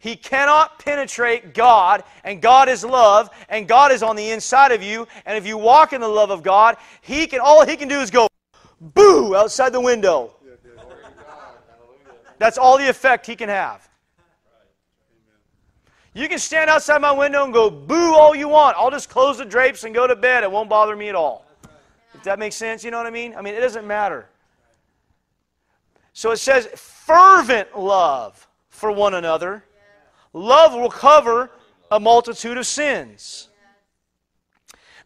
He cannot penetrate God, and God is love, and God is on the inside of you. And if you walk in the love of God, He can all He can do is go boo outside the window. That's all the effect He can have. You can stand outside my window and go boo all you want. I'll just close the drapes and go to bed. It won't bother me at all. If that makes sense, you know what I mean? I mean, it doesn't matter. So it says fervent love for one another. Love will cover a multitude of sins.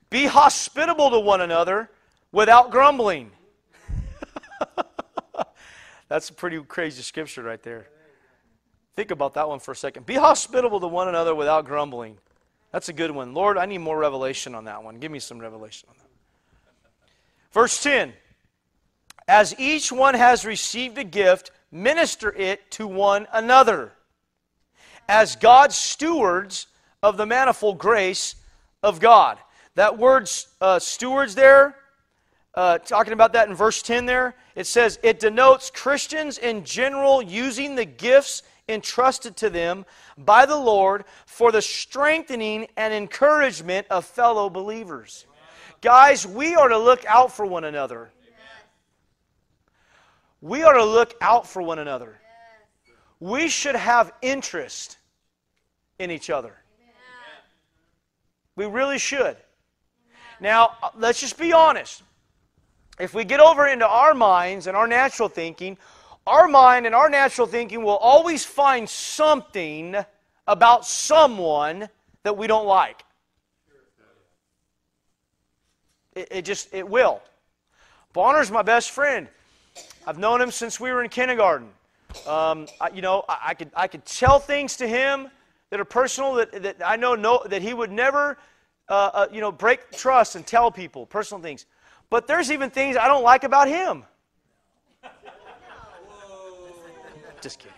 Be hospitable to one another without grumbling. That's a pretty crazy scripture right there. Think about that one for a second. Be hospitable to one another without grumbling. That's a good one. Lord, I need more revelation on that one. Give me some revelation on that. Verse 10 As each one has received a gift, minister it to one another as God's stewards of the manifold grace of God. That word uh, stewards there, uh, talking about that in verse 10 there, it says it denotes Christians in general using the gifts entrusted to them by the Lord for the strengthening and encouragement of fellow believers. Guys, we are to look out for one another. We are to look out for one another. We should have interest in each other. We really should. Now, uh, let's just be honest. If we get over into our minds and our natural thinking, our mind and our natural thinking will always find something about someone that we don't like. It, it just, it will. Bonner's my best friend. I've known him since we were in kindergarten. Um, I, you know, I, I, could, I could tell things to him that are personal that, that I know, no, that he would never, uh, uh, you know, break trust and tell people personal things. But there's even things I don't like about him. Just kidding.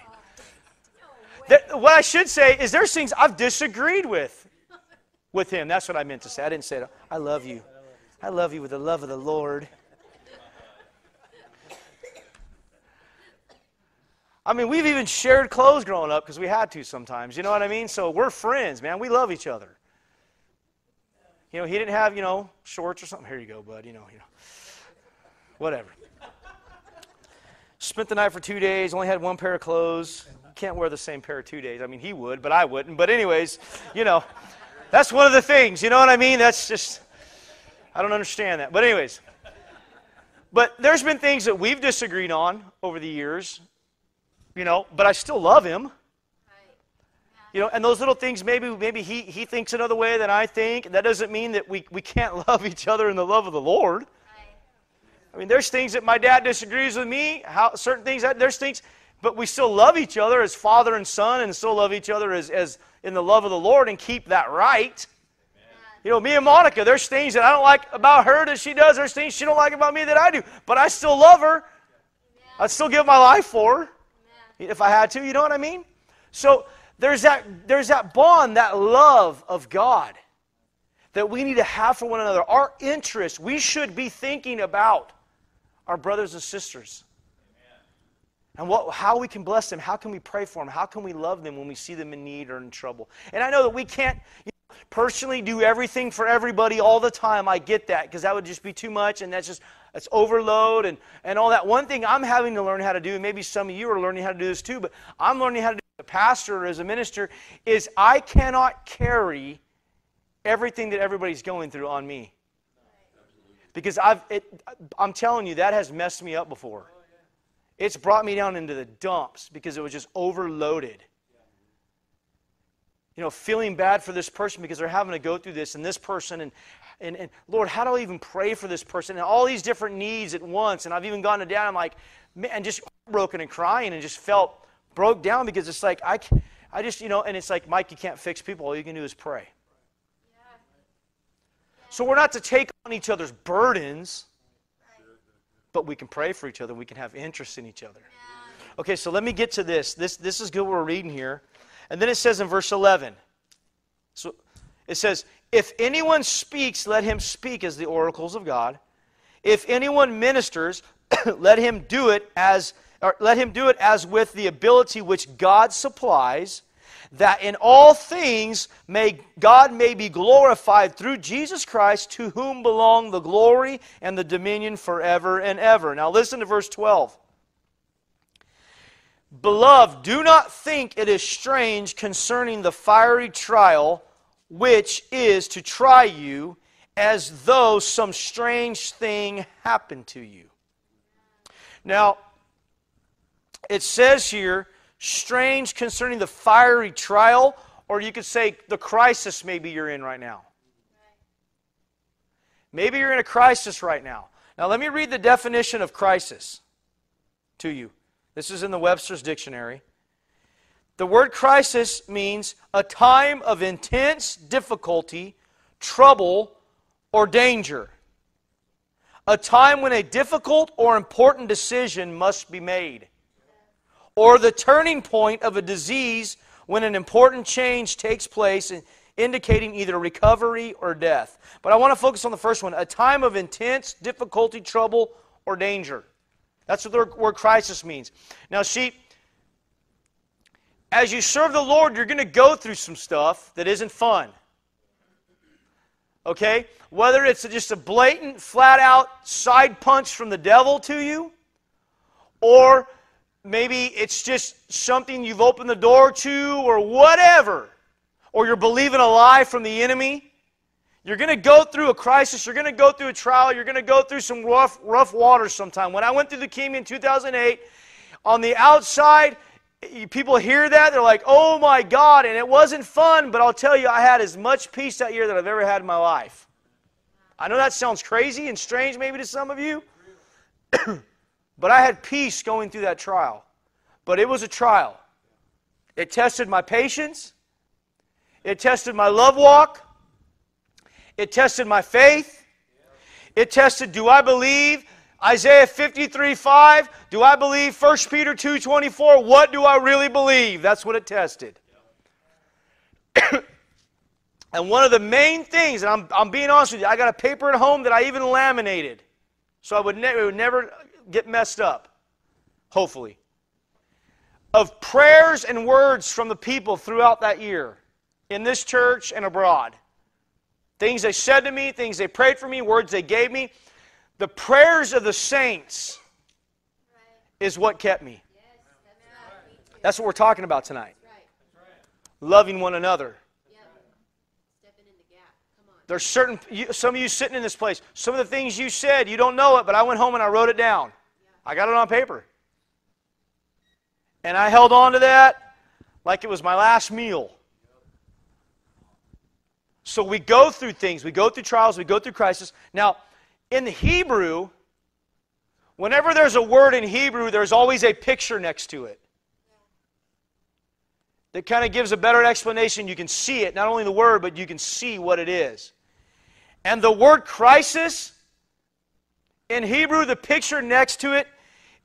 That, what I should say is there's things I've disagreed with with him. That's what I meant to say. I didn't say, I love you. I love you with the love of the Lord. I mean, we've even shared clothes growing up because we had to sometimes. You know what I mean? So we're friends, man. We love each other. You know, he didn't have, you know, shorts or something. Here you go, bud. You know, you know. Whatever. Spent the night for two days, only had one pair of clothes. Can't wear the same pair of two days. I mean, he would, but I wouldn't. But, anyways, you know, that's one of the things. You know what I mean? That's just, I don't understand that. But, anyways, but there's been things that we've disagreed on over the years, you know, but I still love him. You know, and those little things, maybe maybe he, he thinks another way than I think. That doesn't mean that we, we can't love each other in the love of the Lord. I mean, there's things that my dad disagrees with me, how certain things, that, there's things, but we still love each other as father and son and still love each other as, as in the love of the Lord and keep that right. You know, me and Monica, there's things that I don't like about her that she does. There's things she don't like about me that I do. But I still love her. I'd still give my life for her if I had to. You know what I mean? So there's that, there's that bond, that love of God that we need to have for one another. Our interest, we should be thinking about our brothers and sisters. And what, how we can bless them, how can we pray for them, how can we love them when we see them in need or in trouble. And I know that we can't you know, personally do everything for everybody all the time. I get that because that would just be too much and that's just that's overload and, and all that. One thing I'm having to learn how to do, and maybe some of you are learning how to do this too, but I'm learning how to do a pastor or as a minister, is I cannot carry everything that everybody's going through on me. Because I've, it, I'm telling you, that has messed me up before. It's brought me down into the dumps because it was just overloaded. You know, feeling bad for this person because they're having to go through this, and this person, and, and, and Lord, how do I even pray for this person? And all these different needs at once. And I've even gone to down, I'm like, man, just broken and crying and just felt broke down because it's like, I, I just, you know, and it's like, Mike, you can't fix people. All you can do is pray. So we're not to take on each other's burdens, but we can pray for each other. We can have interest in each other. Okay, so let me get to this. This, this is good what we're reading here. And then it says in verse 11, so it says, If anyone speaks, let him speak as the oracles of God. If anyone ministers, let him do it as or let him do it as with the ability which God supplies, that in all things may God may be glorified through Jesus Christ, to whom belong the glory and the dominion forever and ever. Now listen to verse 12. Beloved, do not think it is strange concerning the fiery trial which is to try you, as though some strange thing happened to you. Now, it says here, strange concerning the fiery trial, or you could say the crisis maybe you're in right now. Maybe you're in a crisis right now. Now, let me read the definition of crisis to you. This is in the Webster's Dictionary. The word crisis means a time of intense difficulty, trouble, or danger. A time when a difficult or important decision must be made or the turning point of a disease when an important change takes place, indicating either recovery or death. But I want to focus on the first one a time of intense difficulty, trouble, or danger. That's what the word crisis means. Now, see, as you serve the Lord, you're going to go through some stuff that isn't fun. Okay? Whether it's just a blatant, flat out side punch from the devil to you, or maybe it's just something you've opened the door to or whatever, or you're believing a lie from the enemy. You're going to go through a crisis. You're going to go through a trial. You're going to go through some rough, rough waters sometime. When I went through the leukemia in 2008, on the outside, people hear that. They're like, oh my God. And it wasn't fun, but I'll tell you, I had as much peace that year that I've ever had in my life. I know that sounds crazy and strange maybe to some of you. But I had peace going through that trial. But it was a trial. It tested my patience, it tested my love walk, it tested my faith, it tested do I believe Isaiah 53 5? Do I believe 1 Peter 2 24? What do I really believe? That's what it tested. and one of the main things, and I'm, I'm being honest with you, I got a paper at home that I even laminated. So I would, ne- would never get messed up, hopefully, of prayers and words from the people throughout that year in this church and abroad. Things they said to me, things they prayed for me, words they gave me. The prayers of the saints is what kept me. That's what we're talking about tonight. Loving one another. There's certain, some of you sitting in this place, some of the things you said, you don't know it, but I went home and I wrote it down. I got it on paper. And I held on to that like it was my last meal. So we go through things, we go through trials, we go through crisis. Now, in the Hebrew, whenever there's a word in Hebrew, there's always a picture next to it. That kind of gives a better explanation. You can see it, not only the word, but you can see what it is. And the word crisis, in Hebrew, the picture next to it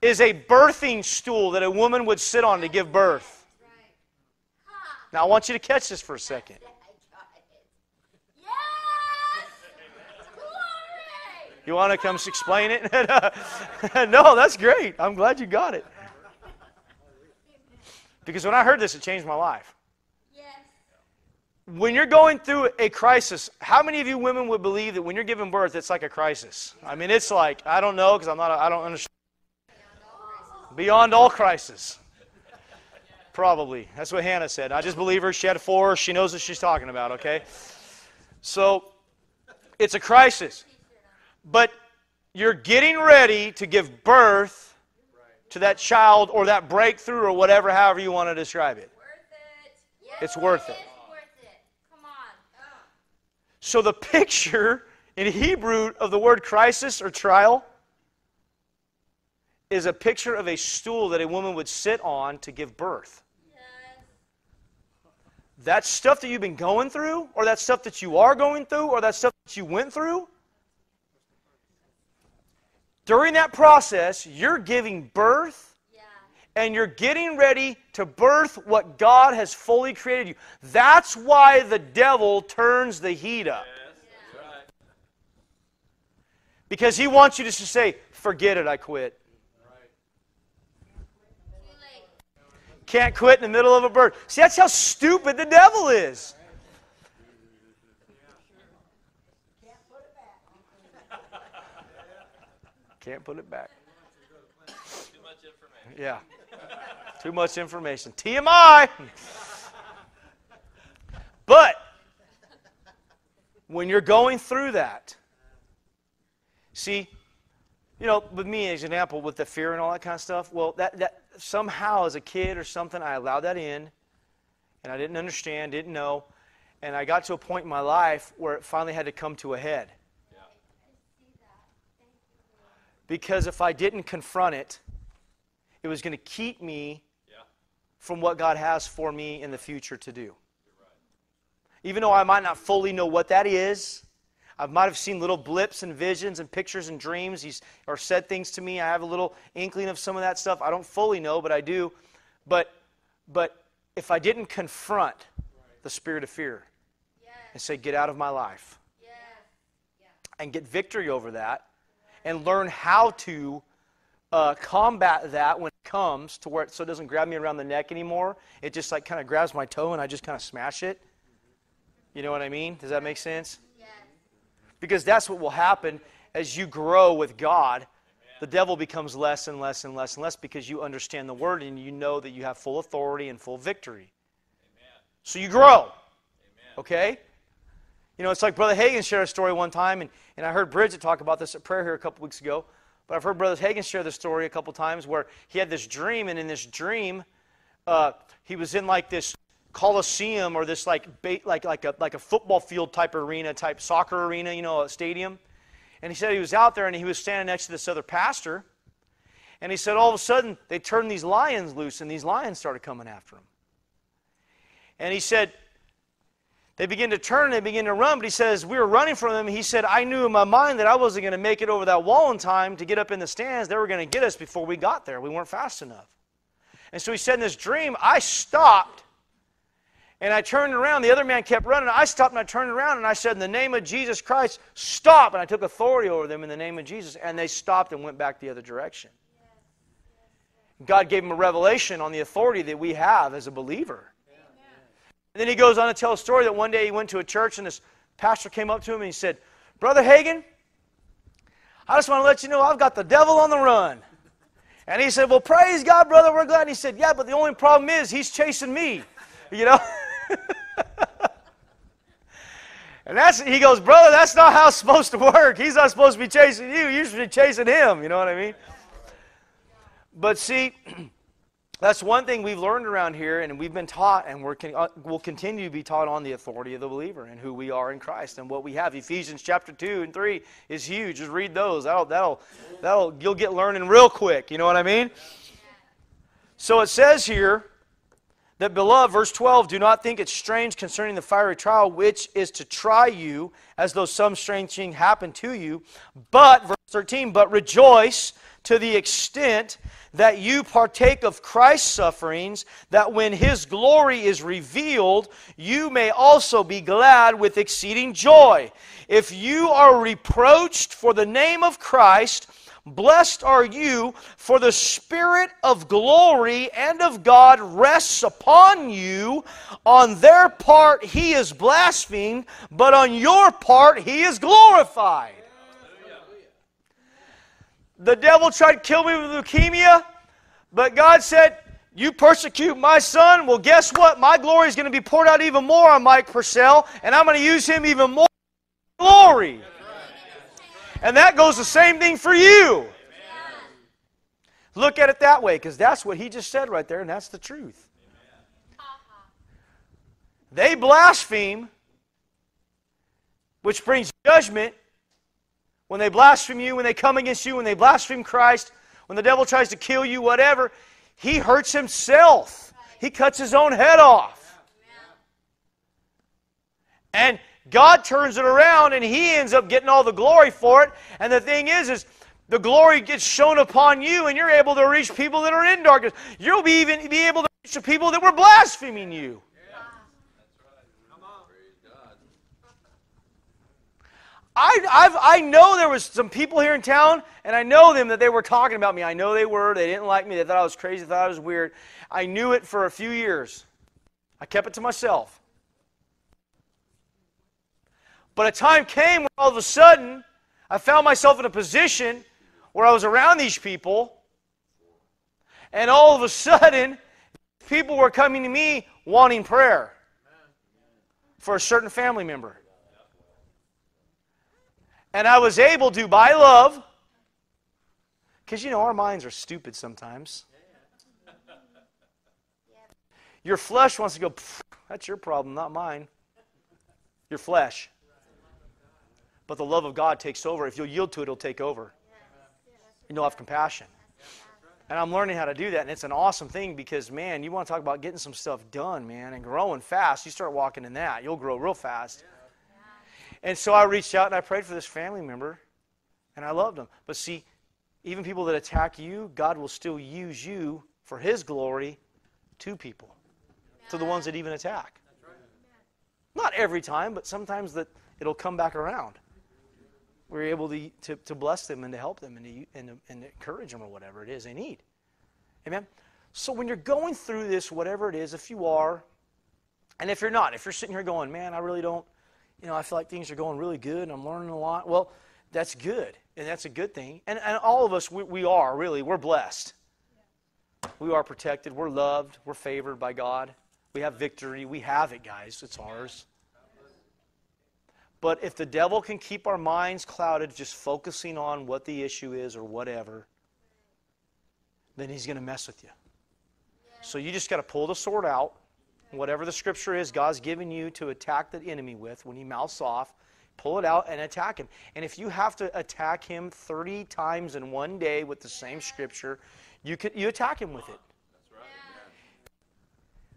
is a birthing stool that a woman would sit on to give birth. Now, I want you to catch this for a second. You want to come explain it? no, that's great. I'm glad you got it. Because when I heard this, it changed my life. When you're going through a crisis, how many of you women would believe that when you're giving birth, it's like a crisis? I mean, it's like, I don't know because I'm not, I don't understand. Beyond all crisis. Probably. That's what Hannah said. I just believe her. She had four. She knows what she's talking about, okay? So, it's a crisis. But you're getting ready to give birth to that child or that breakthrough or whatever, however you want to describe it. It's worth it. So the picture in Hebrew of the word crisis or trial is a picture of a stool that a woman would sit on to give birth. Yes. That stuff that you've been going through, or that stuff that you are going through, or that stuff that you went through, During that process, you're giving birth. And you're getting ready to birth what God has fully created you. That's why the devil turns the heat up. Right. Because he wants you to just say, forget it, I quit. Can't quit in the middle of a birth. See, that's how stupid the devil is. Can't put it back. Too much information. Yeah. Too much information. TMI. But when you're going through that, see, you know, with me as an example, with the fear and all that kind of stuff, well, that, that somehow as a kid or something, I allowed that in, and I didn't understand, didn't know, and I got to a point in my life where it finally had to come to a head. Because if I didn't confront it, it was going to keep me Yeah. From what God has for me in the future to do. Even though I might not fully know what that is, I might have seen little blips and visions and pictures and dreams. He's or said things to me. I have a little inkling of some of that stuff. I don't fully know, but I do. But but if I didn't confront the spirit of fear Yes. and say, "Get out of my life," Yes. and get victory over that, and learn how to uh, combat that when it comes to where it so it doesn't grab me around the neck anymore. It just like kind of grabs my toe and I just kind of smash it. You know what I mean? Does that make sense? Because that's what will happen as you grow with God. The devil becomes less and less and less and less because you understand the word and you know that you have full authority and full victory. So you grow. Okay? You know, it's like Brother Hagin shared a story one time, and, and I heard Bridget talk about this at prayer here a couple weeks ago. But I've heard Brother Hagin share this story a couple times where he had this dream, and in this dream, uh, he was in like this coliseum or this like bait, like like a like a football field type arena, type soccer arena, you know, a stadium. And he said he was out there and he was standing next to this other pastor. And he said all of a sudden they turned these lions loose, and these lions started coming after him. And he said they begin to turn, and they begin to run, but he says, We were running from them. He said, I knew in my mind that I wasn't going to make it over that wall in time to get up in the stands. They were going to get us before we got there. We weren't fast enough. And so he said in this dream, I stopped and I turned around. The other man kept running. I stopped and I turned around and I said, In the name of Jesus Christ, stop. And I took authority over them in the name of Jesus. And they stopped and went back the other direction. God gave him a revelation on the authority that we have as a believer. And then he goes on to tell a story that one day he went to a church and this pastor came up to him and he said, Brother Hagin, I just want to let you know I've got the devil on the run. And he said, Well, praise God, brother, we're glad. And he said, Yeah, but the only problem is he's chasing me. You know? and that's he goes, Brother, that's not how it's supposed to work. He's not supposed to be chasing you, you should be chasing him. You know what I mean? But see, that's one thing we've learned around here, and we've been taught, and we're con- uh, we'll continue to be taught on the authority of the believer and who we are in Christ and what we have. Ephesians chapter two and three is huge. Just read those. That'll that'll that'll you'll get learning real quick. You know what I mean? So it says here that, beloved, verse 12, do not think it's strange concerning the fiery trial which is to try you, as though some strange thing happened to you. But, verse 13, but rejoice to the extent that you partake of Christ's sufferings, that when his glory is revealed, you may also be glad with exceeding joy. If you are reproached for the name of Christ, Blessed are you, for the Spirit of glory and of God rests upon you. On their part he is blasphemed, but on your part he is glorified. The devil tried to kill me with leukemia, but God said, You persecute my son? Well, guess what? My glory is going to be poured out even more on Mike Purcell, and I'm going to use him even more glory. And that goes the same thing for you. Look at it that way, because that's what he just said right there, and that's the truth. They blaspheme, which brings judgment. When they blaspheme you, when they come against you, when they blaspheme Christ, when the devil tries to kill you, whatever, he hurts himself. He cuts his own head off. And God turns it around and he ends up getting all the glory for it. And the thing is, is the glory gets shown upon you and you're able to reach people that are in darkness. You'll be even be able to reach the people that were blaspheming you. I, I've, I know there was some people here in town, and I know them that they were talking about me. I know they were. They didn't like me. They thought I was crazy. They thought I was weird. I knew it for a few years. I kept it to myself. But a time came when all of a sudden I found myself in a position where I was around these people, and all of a sudden people were coming to me wanting prayer for a certain family member. And I was able to, by love, because you know our minds are stupid sometimes. Your flesh wants to go, that's your problem, not mine. Your flesh. But the love of God takes over. If you'll yield to it, it'll take over. And you'll have compassion. And I'm learning how to do that. And it's an awesome thing because, man, you want to talk about getting some stuff done, man, and growing fast. You start walking in that, you'll grow real fast. And so I reached out and I prayed for this family member, and I loved them. But see, even people that attack you, God will still use you for His glory to people, to the ones that even attack. Not every time, but sometimes that it'll come back around. We're able to, to, to bless them and to help them and to, and, to, and to encourage them or whatever it is they need. Amen? So when you're going through this, whatever it is, if you are, and if you're not, if you're sitting here going, man, I really don't, you know, I feel like things are going really good and I'm learning a lot. Well, that's good. And that's a good thing. And, and all of us, we, we are really, we're blessed. We are protected. We're loved. We're favored by God. We have victory. We have it, guys. It's ours. But if the devil can keep our minds clouded, just focusing on what the issue is or whatever, then he's going to mess with you. So you just got to pull the sword out whatever the scripture is God's given you to attack the enemy with, when he mouths off, pull it out and attack him. And if you have to attack him 30 times in one day with the same scripture, you, could, you attack him with it.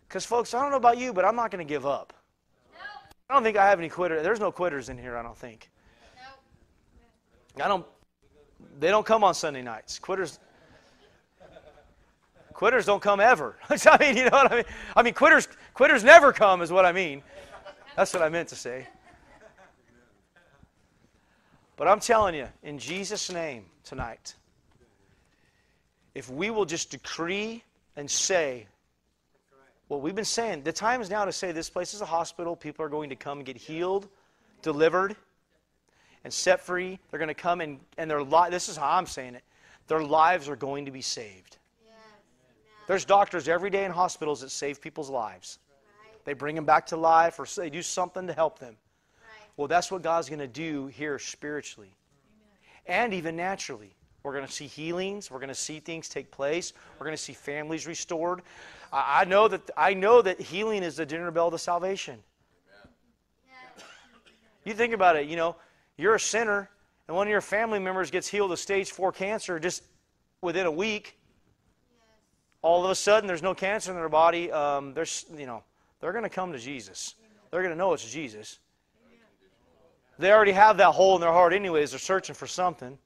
Because, folks, I don't know about you, but I'm not going to give up. I don't think I have any quitters. There's no quitters in here, I don't think. I don't. They don't come on Sunday nights. Quitters. Quitters don't come ever. I mean, you know what I mean? I mean, quitters, quitters never come, is what I mean. That's what I meant to say. But I'm telling you, in Jesus' name tonight, if we will just decree and say what we've been saying, the time is now to say this place is a hospital. People are going to come and get healed, delivered, and set free. They're going to come and, and their li- this is how I'm saying it. Their lives are going to be saved. There's doctors every day in hospitals that save people's lives. They bring them back to life or they do something to help them. Well, that's what God's going to do here spiritually and even naturally. We're going to see healings. We're going to see things take place. We're going to see families restored. I know that I know that healing is the dinner bell to salvation. You think about it. You know, you're a sinner, and one of your family members gets healed of stage four cancer just within a week all of a sudden there's no cancer in their body, um, there's, you know, they're going to come to Jesus. They're going to know it's Jesus. They already have that hole in their heart, anyways. They're searching for something.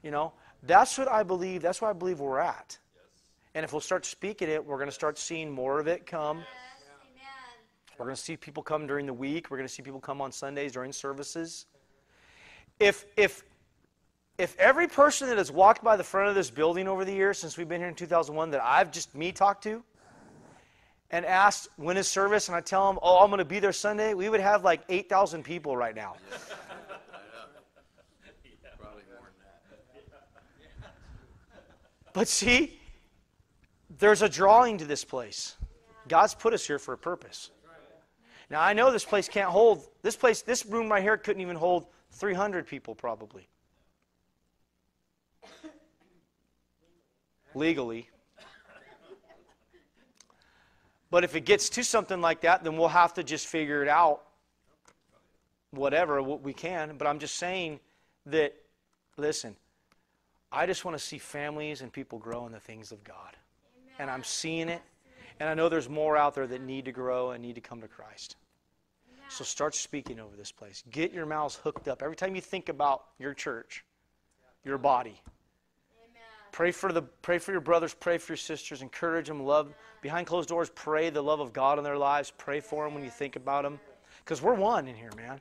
You know, that's what I believe. That's why I believe we're at. And if we'll start speaking it, we're going to start seeing more of it come. We're going to see people come during the week. We're going to see people come on Sundays during services. If if if every person that has walked by the front of this building over the years since we've been here in 2001 that I've just me talked to and asked when is service and I tell them, oh, I'm going to be there Sunday, we would have like 8,000 people right now. But see, there's a drawing to this place. God's put us here for a purpose. Now I know this place can't hold this place. This room right here couldn't even hold 300 people probably. legally. But if it gets to something like that, then we'll have to just figure it out, whatever what we can. But I'm just saying that, listen, I just want to see families and people grow in the things of God. Amen. And I'm seeing it. And I know there's more out there that need to grow and need to come to Christ. So start speaking over this place. Get your mouths hooked up. Every time you think about your church, your body. Pray for the pray for your brothers, pray for your sisters, encourage them, love behind closed doors, pray the love of God in their lives, pray for them when you think about them cuz we're one in here, man.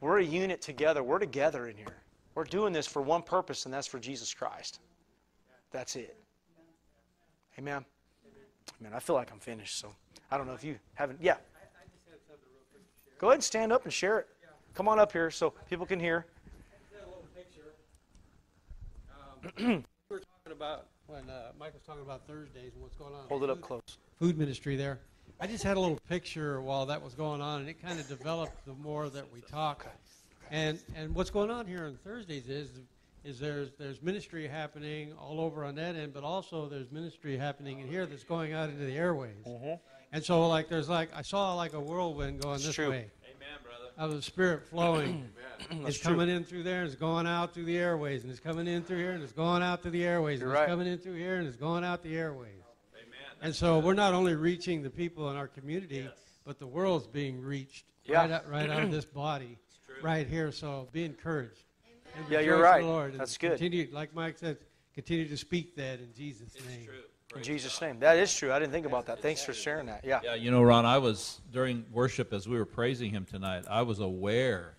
We're a unit together. We're together in here. We're doing this for one purpose and that's for Jesus Christ. That's it. Amen. Man, I feel like I'm finished, so I don't know if you haven't yeah. Go ahead and stand up and share it. Come on up here so people can hear. Got a little picture. Um, we were talking about when uh, Mike was talking about Thursdays and what's going on. Hold it up food- close. Food ministry there. I just had a little picture while that was going on, and it kind of developed the more that we talk. And and what's going on here on Thursdays is is there's there's ministry happening all over on that end, but also there's ministry happening in here that's going out into the airways. And so like there's like I saw like a whirlwind going It's this true. way. Of the Spirit flowing. It's true. coming in through there and it's going out through the airways, and it's coming in through here and it's going out through the airways, You're and it's coming in through here and it's going out the airways. Amen. And so we're not only reaching the people in our community, but the world's being reached Yeah. right, out, right out of this body, right here. So be encouraged. Yeah, you're right. Lord That's good. Continue, like Mike said, continue to speak that in Jesus' It's name. true. In Jesus' God. name. That is true. I didn't think about that. Thanks for sharing that. Yeah. Yeah, you know, Ron, I was during worship as we were praising him tonight. I was aware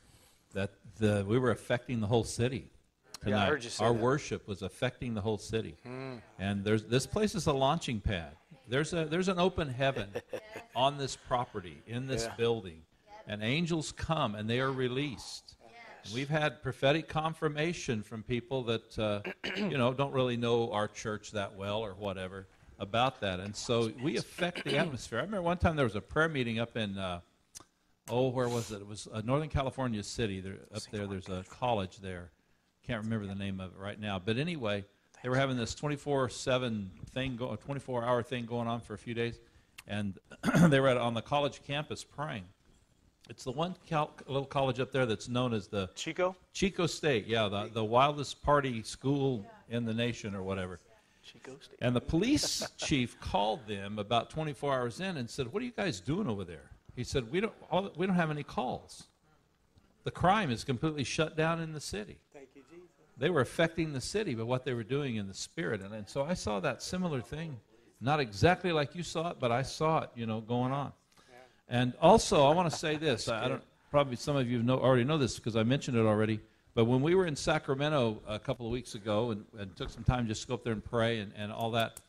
that the we were affecting the whole city Yeah, I tonight. heard you say Our that. Hmm. worship was affecting the whole city, and there's this place is a launching pad. There's a there's an open heaven on this property in this Yeah. building, and angels come and they are released. And We've had prophetic confirmation from people that uh, you know don't really know our church that well or whatever about that, and so we affect the atmosphere. I remember one time there was a prayer meeting up in uh, oh where was it? It was uh, Northern California City. There, up there, there's a college there. Can't remember the name of it right now, but anyway, they were having this 24/7 thing, go, 24-hour thing going on for a few days, and they were at, on the college campus praying. It's the one cal- little college up there that's known as the Chico? Chico State, yeah, the, the wildest party school in the nation or whatever. Chico State. And the police chief called them about 24 hours in and said, "What are you guys doing over there?" He said, "We don't all, we don't have any calls. The crime is completely shut down in the city." Thank you, Jesus. They were affecting the city but what they were doing in the spirit, and, and so I saw that similar thing, not exactly like you saw it, but I saw it, you know, going on. And also, I want to say this. I, I don't. Probably some of you know already know this because I mentioned it already. But when we were in Sacramento a couple of weeks ago and, and took some time just to go up there and pray and, and all that,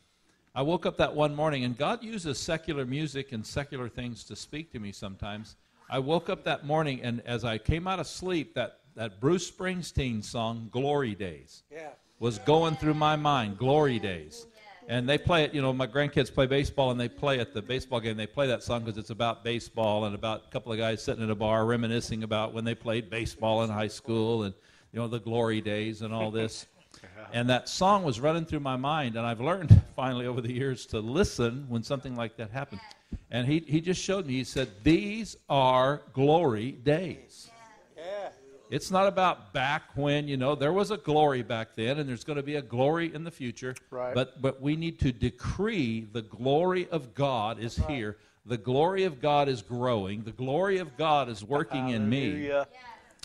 I woke up that one morning and God uses secular music and secular things to speak to me sometimes. I woke up that morning and as I came out of sleep, that, that Bruce Springsteen song, Glory Days, Yeah. was going through my mind, Glory Days. And they play it, you know, my grandkids play baseball and they play at the baseball game. They play that song because it's about baseball and about a couple of guys sitting at a bar reminiscing about when they played baseball in high school and, you know, the glory days and all this. and that song was running through my mind. And I've learned finally over the years to listen when something like that happens. And he, he just showed me, he said, These are glory days. Yeah. It's not about back when, you know, there was a glory back then and there's going to be a glory in the future. Right. But but we need to decree the glory of God is here. The glory of God is growing. The glory of God is working in me. Hallelujah.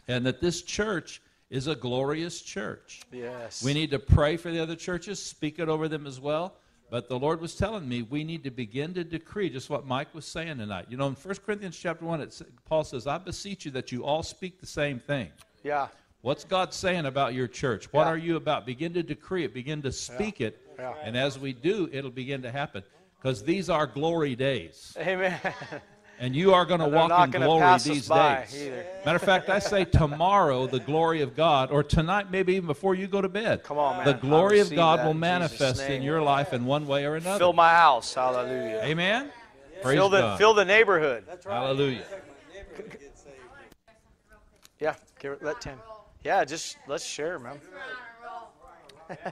And that this church is a glorious church. Yes. We need to pray for the other churches, speak it over them as well. But the Lord was telling me we need to begin to decree just what Mike was saying tonight. You know, in 1 Corinthians chapter 1, it, Paul says, I beseech you that you all speak the same thing. yeah. What's God saying about your church? What Yeah. are you about? Begin to decree it, begin to speak it. Yeah. And as we do, it'll begin to happen. Because these are glory days. Amen. And you are going to walk not in glory pass us these by days. either. Matter of fact, I say tomorrow the glory of God, or tonight, maybe even before you go to bed. Come on, man. The glory of God will manifest in name. your life in one way or another. Fill my house. Hallelujah. Amen. Praise Fill the, God. fill the neighborhood. Hallelujah. Yeah. Give it, let Tim. Yeah, just let's share, man.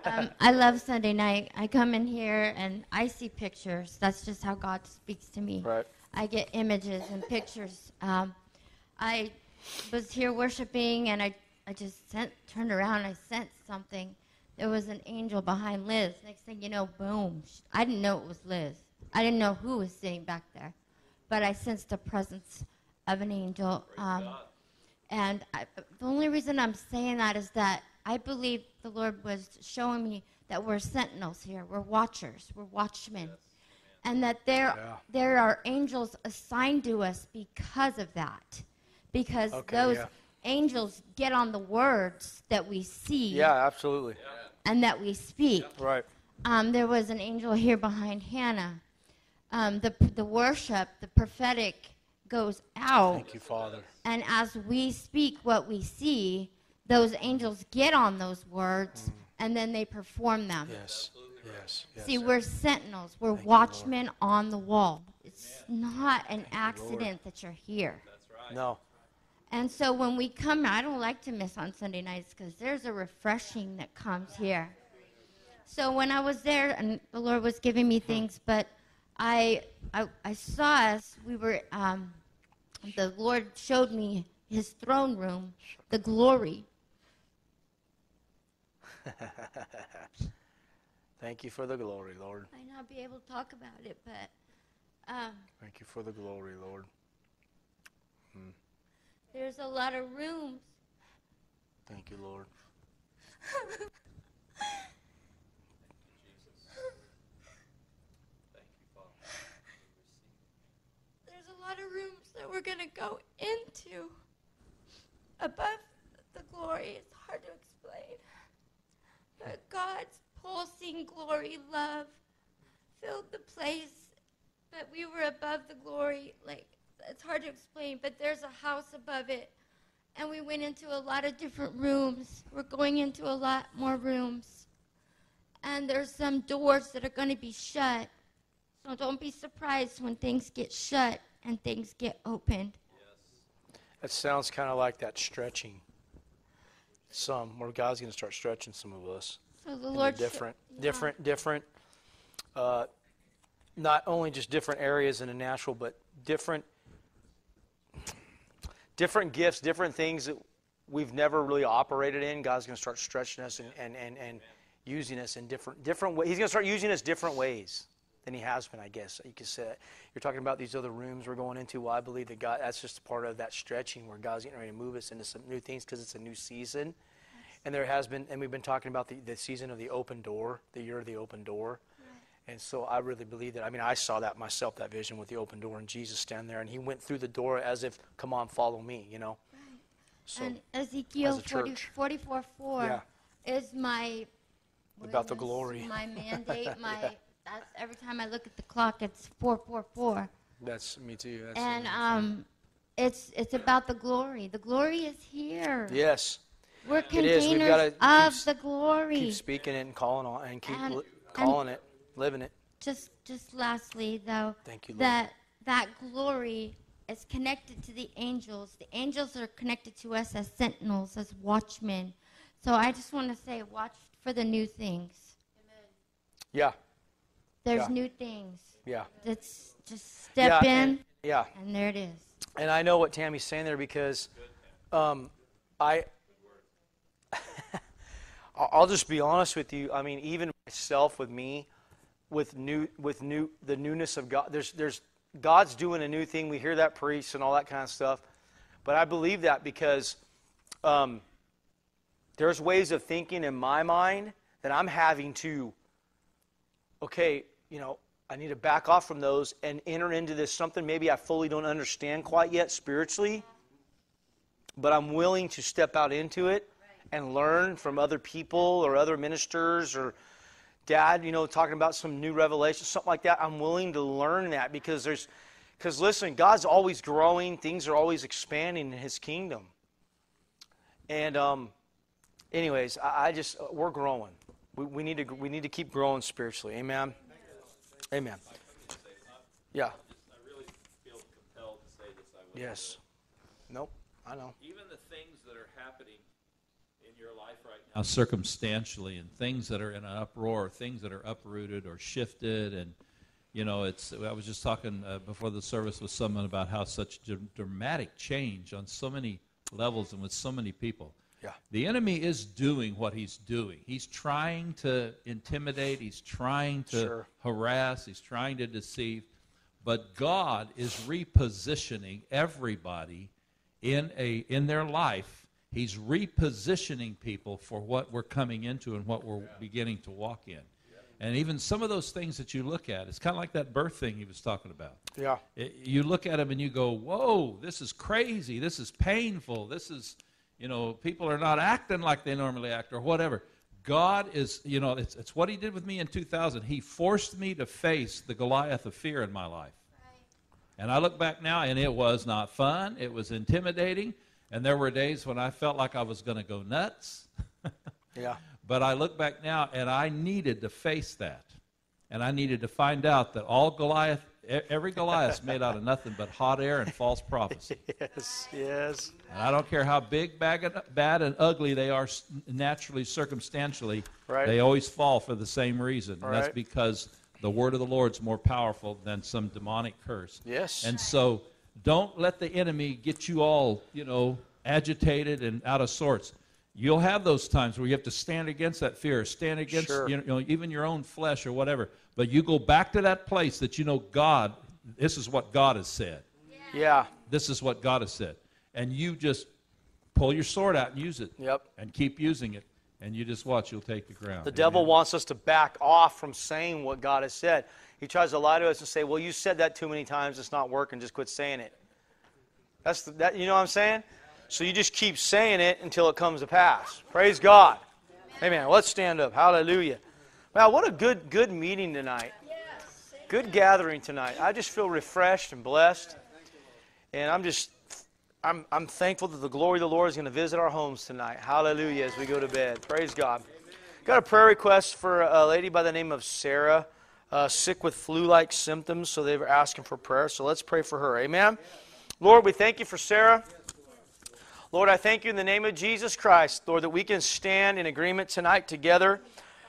Um, I love Sunday night. I come in here and I see pictures. That's just how God speaks to me. Right. I get images and pictures. Um, I was here worshiping and I, I just sent, turned around and I sensed something. There was an angel behind Liz. Next thing you know, boom. I didn't know it was Liz. I didn't know who was sitting back there. But I sensed the presence of an angel. Um, and I, the only reason I'm saying that is that I believe the Lord was showing me that we're sentinels here. We're watchers. We're watchmen. And that there, Yeah. there are angels assigned to us because of that. Because Okay, those yeah. angels get on the words that we see Yeah, absolutely. and that we speak. Right. Um, there was an angel here behind Hannah. Um, the, the worship, the prophetic goes out. Thank you, Father. And as we speak what we see, those angels get on those words and then they perform them. Yes. Yes. yes. See, we're sentinels, we're Thank you, watchmen on the wall. It's not an accident that you're here. No. And so when we come, I don't like to miss on Sunday nights because there's a refreshing that comes here. So when I was there, and the Lord was giving me things, but I, I, I saw us. We were, um, the Lord showed me His throne room, the glory. Thank you for the glory, Lord. Might not be able to talk about it, but um, Thank you for the glory, Lord. there's a lot of rooms. Thank you, Lord. There's a lot of rooms that we're going to go into above the glory. It's hard to explain. But God's pulsing glory, love filled the place. But we were above the glory. Like, it's hard to explain, but there's a house above it. And we went into a lot of different rooms. We're going into a lot more rooms. And there's some doors that are going to be shut. So don't be surprised when things get shut and things get opened. Yes. That sounds kind of like that stretching. Some where God's going to start stretching some of us. So the Lord different, yeah. different, different. Uh, not only just different areas in the natural, but different, different gifts, different things that we've never really operated in. God's going to start stretching us and, and, and, and using us in different different ways. He's going to start using us different ways than He has been. I guess you could say. You're talking about these other rooms we're going into. Well, I believe that God. That's just part of that stretching where God's getting ready to move us into some new things because it's a new season. And there has been, and we've been talking about the, the season of the open door, the year of the open door. And so I really believe that. I mean, I saw that myself, that vision with the open door, and Jesus stand there, and he went through the door as if, come on, follow me, you know? So, and Ezekiel as 40, 44 4 Yeah. is my About the glory. My mandate, my that's every time I look at the clock, it's 444. that's me too. That's And um, it's it's about the glory. The glory is here. yes. We're It is. We've containers of keep- the glory. Keep speaking it and calling on and keep And- li- and- calling it, living it. just just lastly though Thank you, Lord. that that glory is connected to the angels the angels are connected to us as sentinels as watchmen so i just want to say watch for the new things Yeah, there's Yeah. new things yeah. it's just step yeah, in And, yeah. and there it is And I know what Tammy's saying there because um, I. I'll just be honest with you. I mean, even myself, with me, with new, with new, the newness of God. There's, there's, God's doing a new thing. We hear that preached and all that kind of stuff, but I believe that because um, there's ways of thinking in my mind that I'm having to. Okay, you know, I need to back off from those and enter into this something maybe I fully don't understand quite yet spiritually, but I'm willing to step out into it and learn from other people or other ministers or dad, you know, talking about some new revelation, something like that. I'm willing to learn that because there's, because listen, God's always growing, things are always expanding in His kingdom. And, um, anyways, I, I just, we're growing. We, we, need to, we need to keep growing spiritually. Amen. Amen. Yeah. Yes. Nope. I know. Even the things that are happening in your life right now, circumstantially, and things that are in an uproar, things that are uprooted or shifted, and you know, it's. I was just talking uh, before the service with someone about how such dr- dramatic change on so many levels and with so many people. Yeah. The enemy is doing what he's doing. He's trying to intimidate, he's trying to Sure. harass, he's trying to deceive. But God is repositioning everybody in a in their life He's repositioning people for what we're coming into and what we're beginning to walk in. And even some of those things that you look at, it's kind of like that birth thing he was talking about. Yeah. It, you look at them and you go, "Whoa, this is crazy. This is painful. This is, you know, people are not acting like they normally act or whatever." God is, you know, it's, it's what He did with me in 2000. He forced me to face the Goliath of fear in my life. And I look back now, and it was not fun. It was intimidating. And there were days when I felt like I was going to go nuts. Yeah. But I look back now, and I needed to face that. And I needed to find out that all Goliath, every Goliath's made out of nothing but hot air and false prophecy. Yes. Yes. And I don't care how big, bad, and- bad and ugly they are naturally, circumstantially, Right. they always fall for the same reason. And that's because the word of the Lord's more powerful than some demonic curse. Yes. And so don't let the enemy get you all, you know, agitated and out of sorts. You'll have those times where you have to stand against that fear, stand against Sure. you know, even your own flesh or whatever. But you go back to that place that you know God, this is what God has said. Yeah. This is what God has said. And you just pull your sword out and use it. Yep. And keep using it. And you just watch, you'll take the ground. The devil wants us to back off from saying what God has said. He tries to lie to us and say, "Well, you said that too many times; it's not working. Just quit saying it." That's the, that. You know what I'm saying? So you just keep saying it until it comes to pass. Praise God. Amen. Let's stand up. Hallelujah. Wow, what a good good meeting tonight. Good gathering tonight. I just feel refreshed and blessed, and I'm just I'm I'm thankful that the glory of the Lord is going to visit our homes tonight. Hallelujah. As we go to bed. Praise God. Got a prayer request for a lady by the name of Sarah, uh, sick with flu like symptoms, so they were asking for prayer. So let's pray for her. Amen. Lord, we thank you for Sarah. Lord, I thank you in the name of Jesus Christ, Lord, that we can stand in agreement tonight together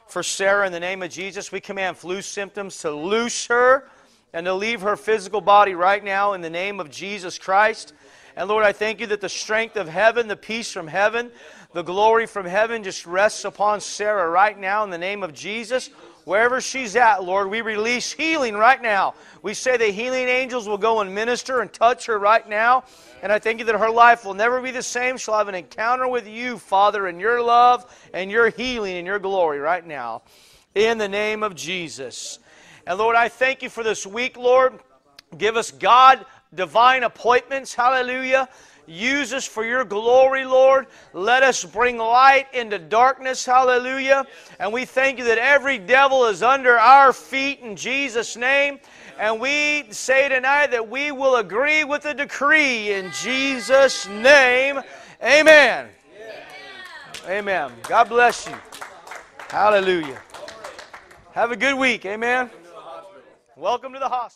for Sarah in the name of Jesus. We command flu symptoms to loose her and to leave her physical body right now in the name of Jesus Christ. And Lord, I thank you that the strength of heaven, the peace from heaven, the glory from heaven just rests upon Sarah right now in the name of Jesus. Wherever she's at, Lord, we release healing right now. We say the healing angels will go and minister and touch her right now. And I thank you that her life will never be the same. She'll have an encounter with you, Father, in your love and your healing and your glory right now. In the name of Jesus. And Lord, I thank you for this week, Lord. Give us God divine appointments. Hallelujah. Use us for your glory, Lord. Let us bring light into darkness. Hallelujah. And we thank you that every devil is under our feet in Jesus' name. And we say tonight that we will agree with the decree in Jesus' name. Amen. Amen. God bless you. Hallelujah. Have a good week. Amen. Welcome to the hospital.